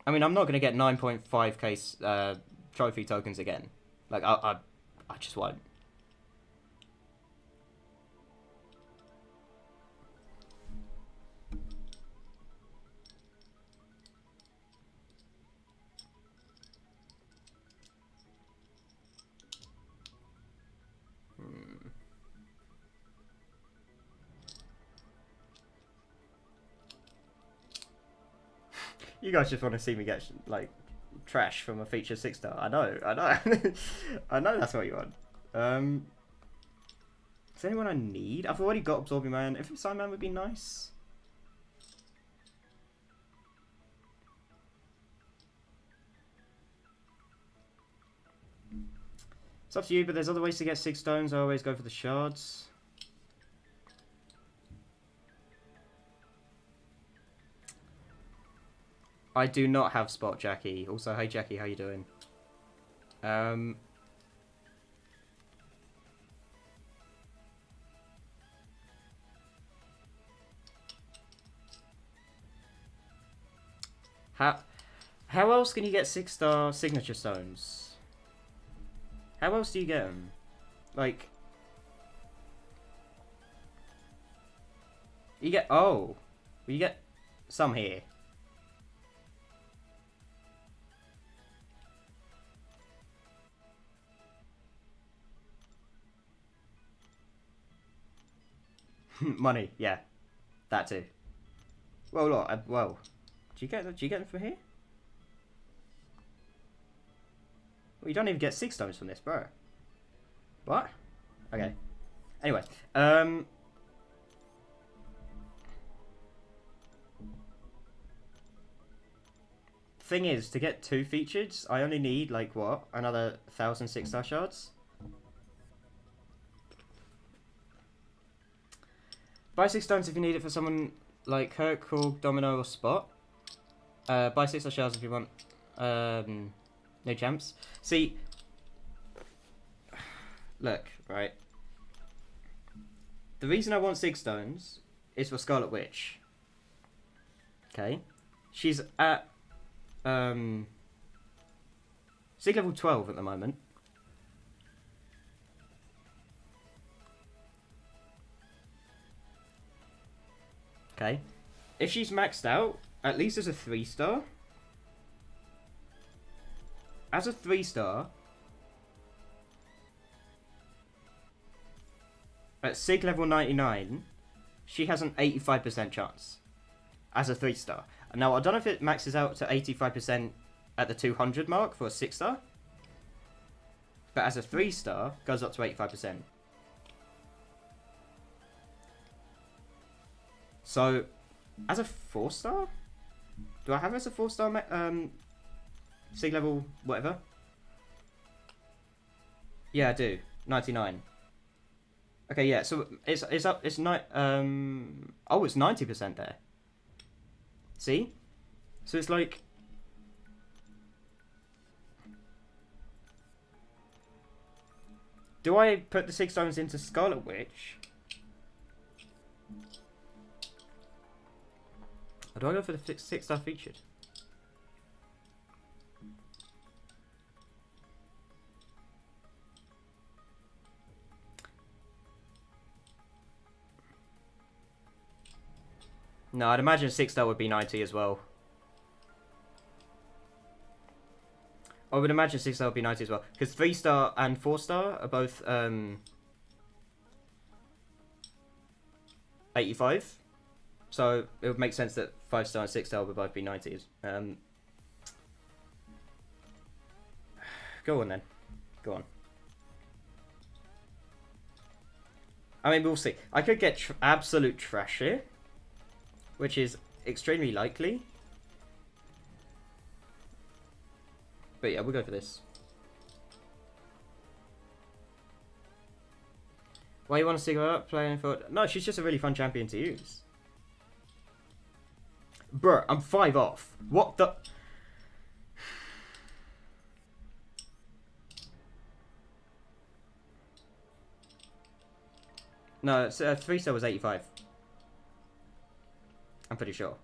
I mean, I'm not going to get 9.5k uh, trophy tokens again. Like, I, I, I just won't. You guys just want to see me get like trash from a feature six star. I know, I know, I know that's what you want. Um, is anyone I need? I've already got Absorbing Man. If Man would be nice. It's up to you, but there's other ways to get six stones. I always go for the shards. I do not have Spot Jackie. Also, hey Jackie, how you doing? Um, how how else can you get six star signature stones? How else do you get them? Like, you get oh, you get some here. Money, yeah. That too. Well, look, I, well, do you get do you get them from here? Well, you don't even get six stones from this, bro. What? Okay. Anyway, um. Thing is, to get two featured, I only need like what another thousand six star shards. Buy six stones if you need it for someone like Kirk, Korg, Domino, or Spot. Uh, buy six shells if you want. Um, no champs. See, look, right. The reason I want six stones is for Scarlet Witch. Okay, she's at um, sig level twelve at the moment. Okay. If she's maxed out, at least as a 3 star. As a 3 star. At SIG level 99, she has an 85% chance. As a 3 star. Now, I don't know if it maxes out to 85% at the 200 mark for a 6 star. But as a 3 star, goes up to 85%. So, as a four star, do I have as a four star um, sig level whatever? Yeah, I do. Ninety nine. Okay, yeah. So it's it's up. It's not. Um. Oh, it's ninety percent there. See, so it's like. Do I put the six stones into Scarlet Witch? Do I go for the six star featured? No, I'd imagine six star would be 90 as well. I would imagine six star would be 90 as well. Because three star and four star are both um, 85. So it would make sense that five star and six star would both be 90s. Um, go on then. Go on. I mean, we'll see. I could get tr absolute trash here, which is extremely likely. But yeah, we'll go for this. Why you want to see her up playing for? No, she's just a really fun champion to use. Bruh, I'm five off. What the? No, it's, uh, three star was 85. I'm pretty sure.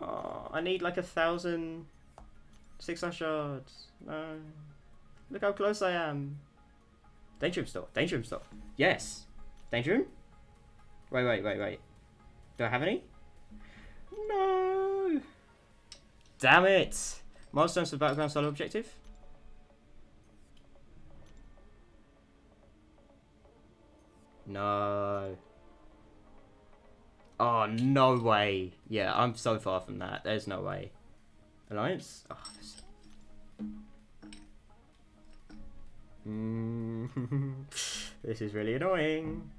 Oh, I need like a thousand six star shards. No. Look how close I am. Danger room store. Danger room store. Yes. Danger room? Wait, wait, wait, wait. Do I have any? No. Damn it. Milestones for battleground solo objective? No. Oh, no way. Yeah, I'm so far from that. There's no way. Alliance? Oh. Mm. this is really annoying.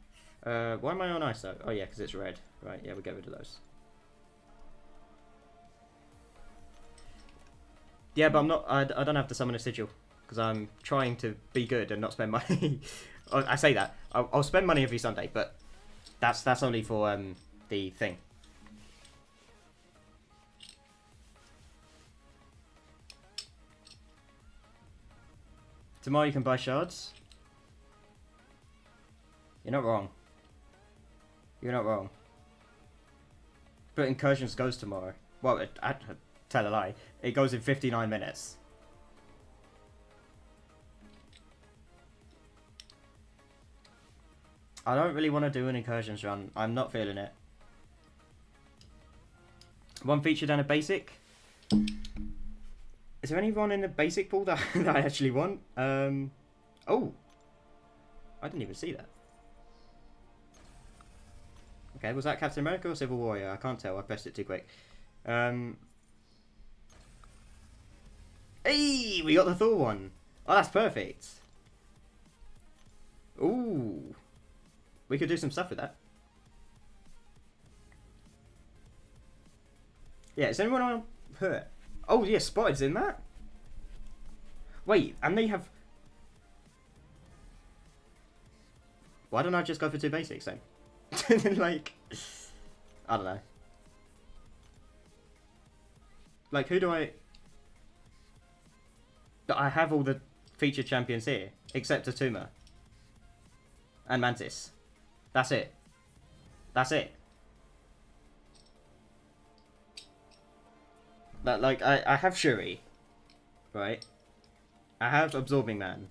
Uh, why am I on though? Oh yeah, because it's red. Right, yeah, we get rid of those. Yeah, but I'm not. I, I don't have to summon a sigil because I'm trying to be good and not spend money. Oh, I say that. I'll, I'll, spend money every Sunday, but that's that's only for um, the thing. Tomorrow you can buy shards. You're not wrong. You're not wrong. But Incursions goes tomorrow. Well, it, I, tell a lie. It goes in 59 minutes. I don't really want to do an Incursions run. I'm not feeling it. One feature and a basic. Is there anyone in the basic pool that, that I actually want? Um, oh. I didn't even see that. Okay, was that Captain America or Civil Warrior? I can't tell. I pressed it too quick. Um, hey, we got the Thor one. Oh, that's perfect. Ooh. We could do some stuff with that. Yeah, is anyone on... Oh, yeah, Spotted in that? Wait, and they have... Why don't I just go for two basics then? like, I don't know. Like, who do I... I have all the featured champions here, except Attuma. And Mantis. That's it. That's it. That, like, I, I have Shuri. Right? I have Absorbing Man.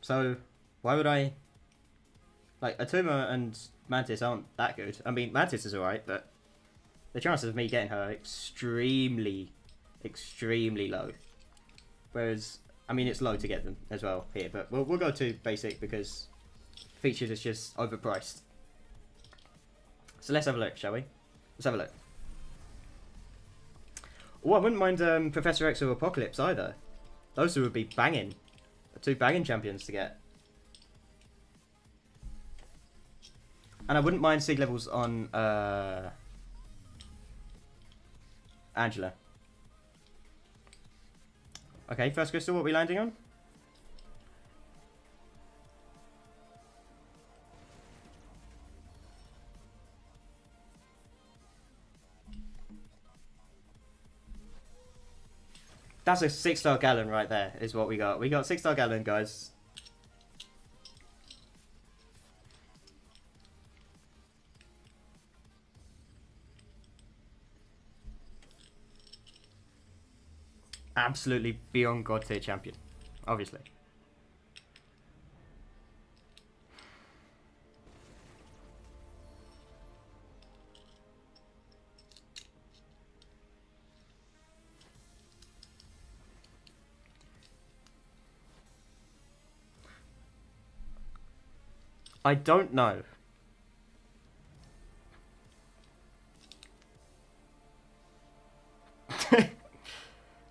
So, why would I like, Attuma and Mantis aren't that good. I mean, Mantis is alright, but the chances of me getting her are extremely, extremely low. Whereas, I mean, it's low to get them as well here, but we'll, we'll go to basic because features is just overpriced. So let's have a look, shall we? Let's have a look. Oh, I wouldn't mind um, Professor X or Apocalypse either. Those two would be banging. Two banging champions to get. And I wouldn't mind sig levels on uh, Angela. Okay, first crystal, what are we landing on? That's a six-star Galan right there, is what we got. We got six-star Galan, guys. Absolutely beyond god tier champion, obviously. I don't know.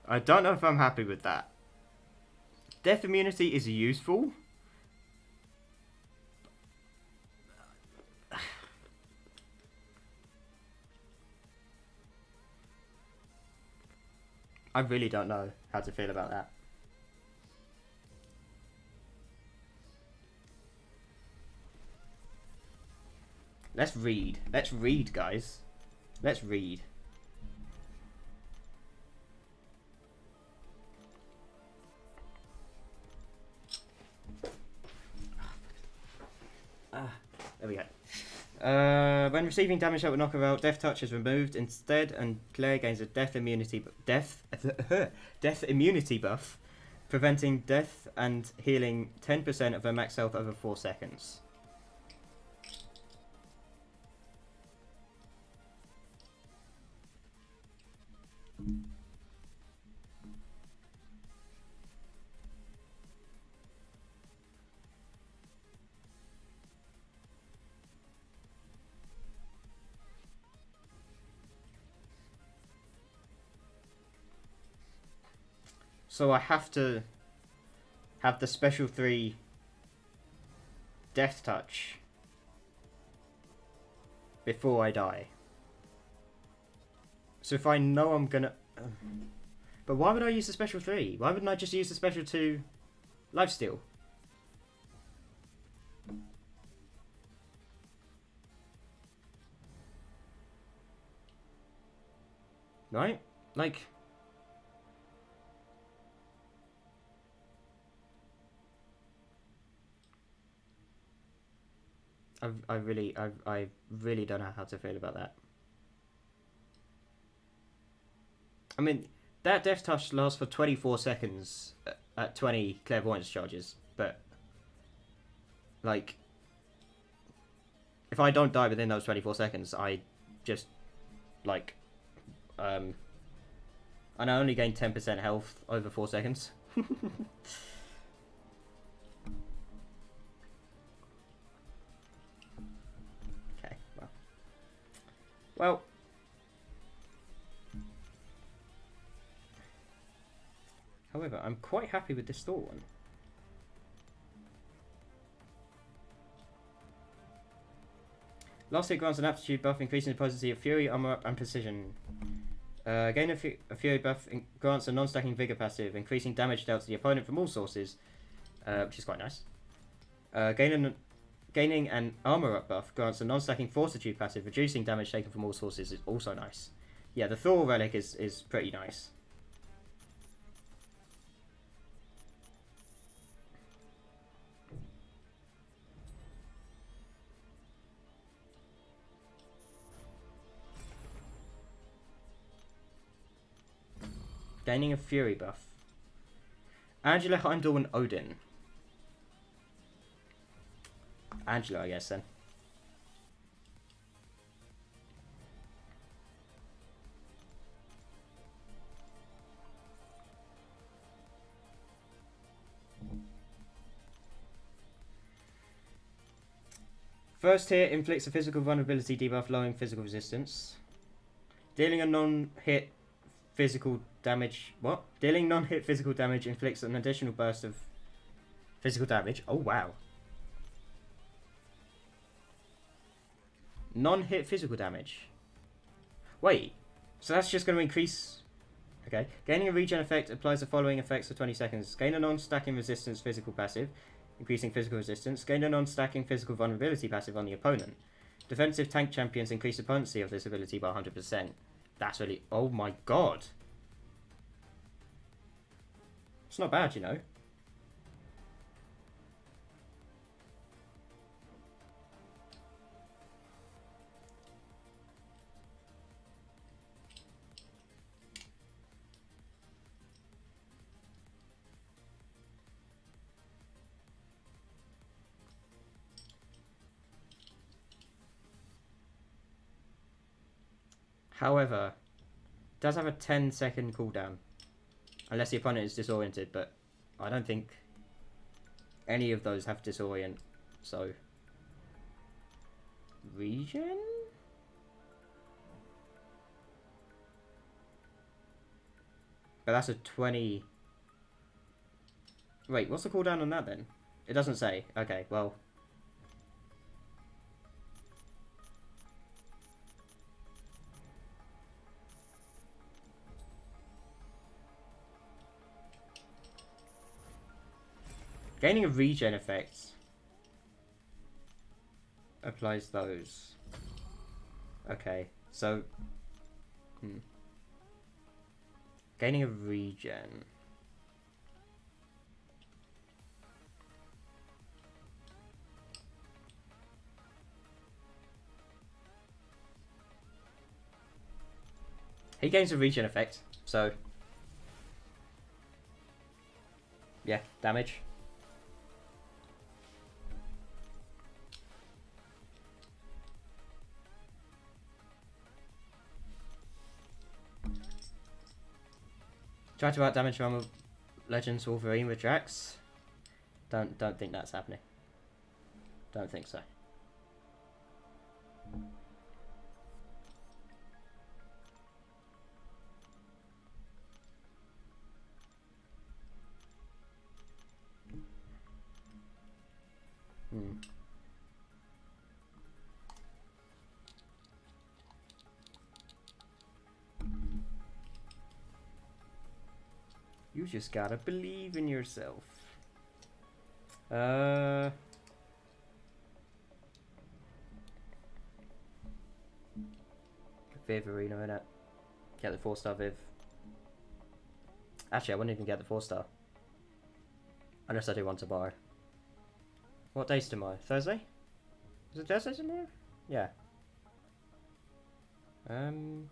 I don't know if I'm happy with that. Death immunity is useful. I really don't know how to feel about that. Let's read. Let's read, guys. Let's read. Ah, there we go. Uh, when receiving damage that would knock her out, Death Touch is removed instead, and Claire gains a Death immunity bu- death Death immunity buff, preventing death and healing 10% of her max health over four seconds. So I have to have the special three death touch before I die. So if I know I'm gonna... but why would I use the special three? Why wouldn't I just use the special two lifesteal? Right? Like... I, I really I, I really don't know how to feel about that. I mean, that death touch lasts for 24 seconds at- at 20 clairvoyance charges, but like if I don't die within those 24 seconds, I just like um and I only gain 10% health over 4 seconds. Well. However, I'm quite happy with this Thor one. Last hit grants an aptitude buff, increasing the potency of Fury, Armor Up, and Precision. Uh, gain a, a Fury buff grants a non-stacking Vigor passive, increasing damage dealt to the opponent from all sources, uh, which is quite nice. Uh, gain an Gaining an armor up buff grants a non-stacking fortitude passive, reducing damage taken from all sources is also nice. Yeah, the Thor relic is, is pretty nice. Gaining a fury buff. Angela, Heimdall, and Odin. Angela, I guess then. First hit inflicts a physical vulnerability debuff, lowering physical resistance. Dealing a non-hit physical damage. What? Dealing non-hit physical damage inflicts an additional burst of physical damage. Oh wow. Non-hit physical damage. Wait, so that's just going to increase. Okay. Gaining a regen effect applies the following effects for 20 seconds. Gain a non-stacking resistance physical passive, increasing physical resistance. Gain a non-stacking physical vulnerability passive on the opponent. Defensive tank champions increase the potency of this ability by 100%. That's really. Oh my god. It's not bad, you know. However, it does have a 10 second cooldown. Unless the opponent is disoriented, but I don't think any of those have disorient. So, regen? But that's a 20... Wait, what's the cooldown on that then? It doesn't say. Okay, well... Gaining a regen effect applies those. Okay, so... Hmm. Gaining a regen. He gains a regen effect, so... Yeah, damage. Try to outdamage Realm of Legends Wolverine with Drax. Don't don't think that's happening. Don't think so. Just gotta believe in yourself. Uh. Viv Arena, innit? Get the 4 star Viv. Actually, I wouldn't even get the 4 star. Unless I do want to borrow. What day's tomorrow? Thursday? Is it Thursday tomorrow? Yeah. Um.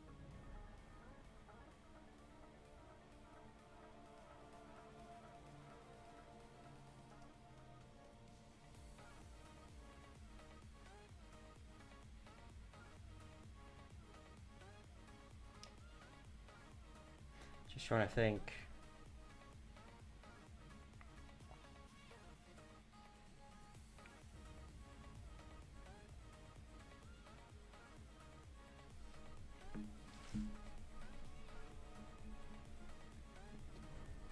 Just trying to think.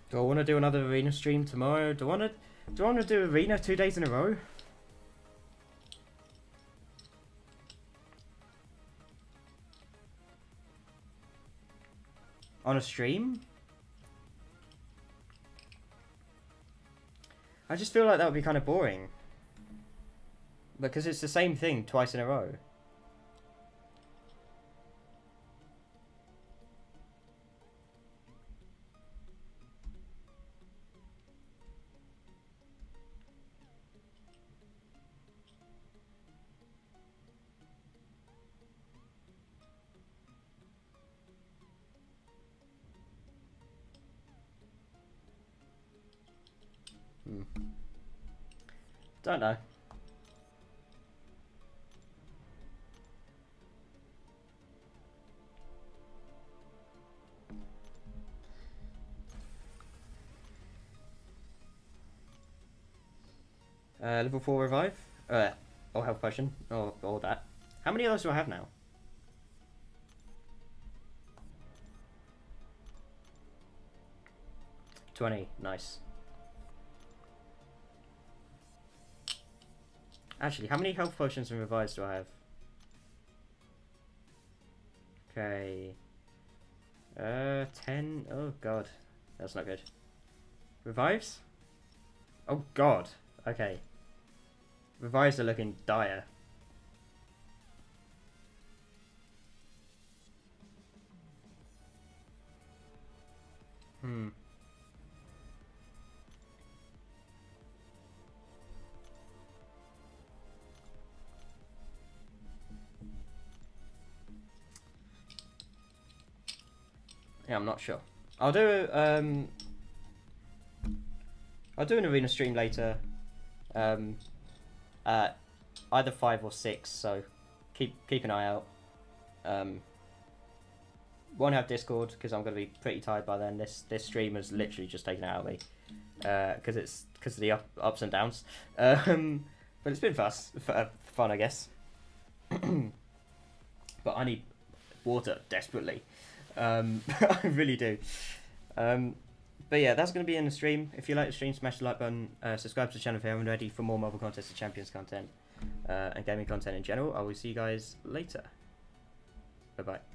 Do I want to do another arena stream tomorrow? Do I want to do I want to do arena two days in a row? On a stream? I just feel like that would be kind of boring. Because it's the same thing twice in a row. Don't know. Uh, level 4 revive? Uh, or health potion, or, or that. How many of those do I have now? Twenty, nice. Actually, how many health potions and revives do I have? Okay. Uh, 10. Oh, God. That's not good. Revives? Oh, God. Okay. Revives are looking dire. Hmm. Yeah, I'm not sure. I'll do um I'll do an arena stream later. Um at either five or six, so keep keep an eye out. Um won't have Discord because I'm going to be pretty tired by then. This this stream has literally just taken it out of me because it's because of the up, ups and downs. Um, but it's been fast, f- fun, I guess. but I need water desperately. Um, I really do. Um, but yeah, that's going to be in the stream. If you like the stream, smash the like button. Uh, subscribe to the channel if you haven't already for more Marvel Contest of Champions content uh, and gaming content in general. I will see you guys later. Bye bye.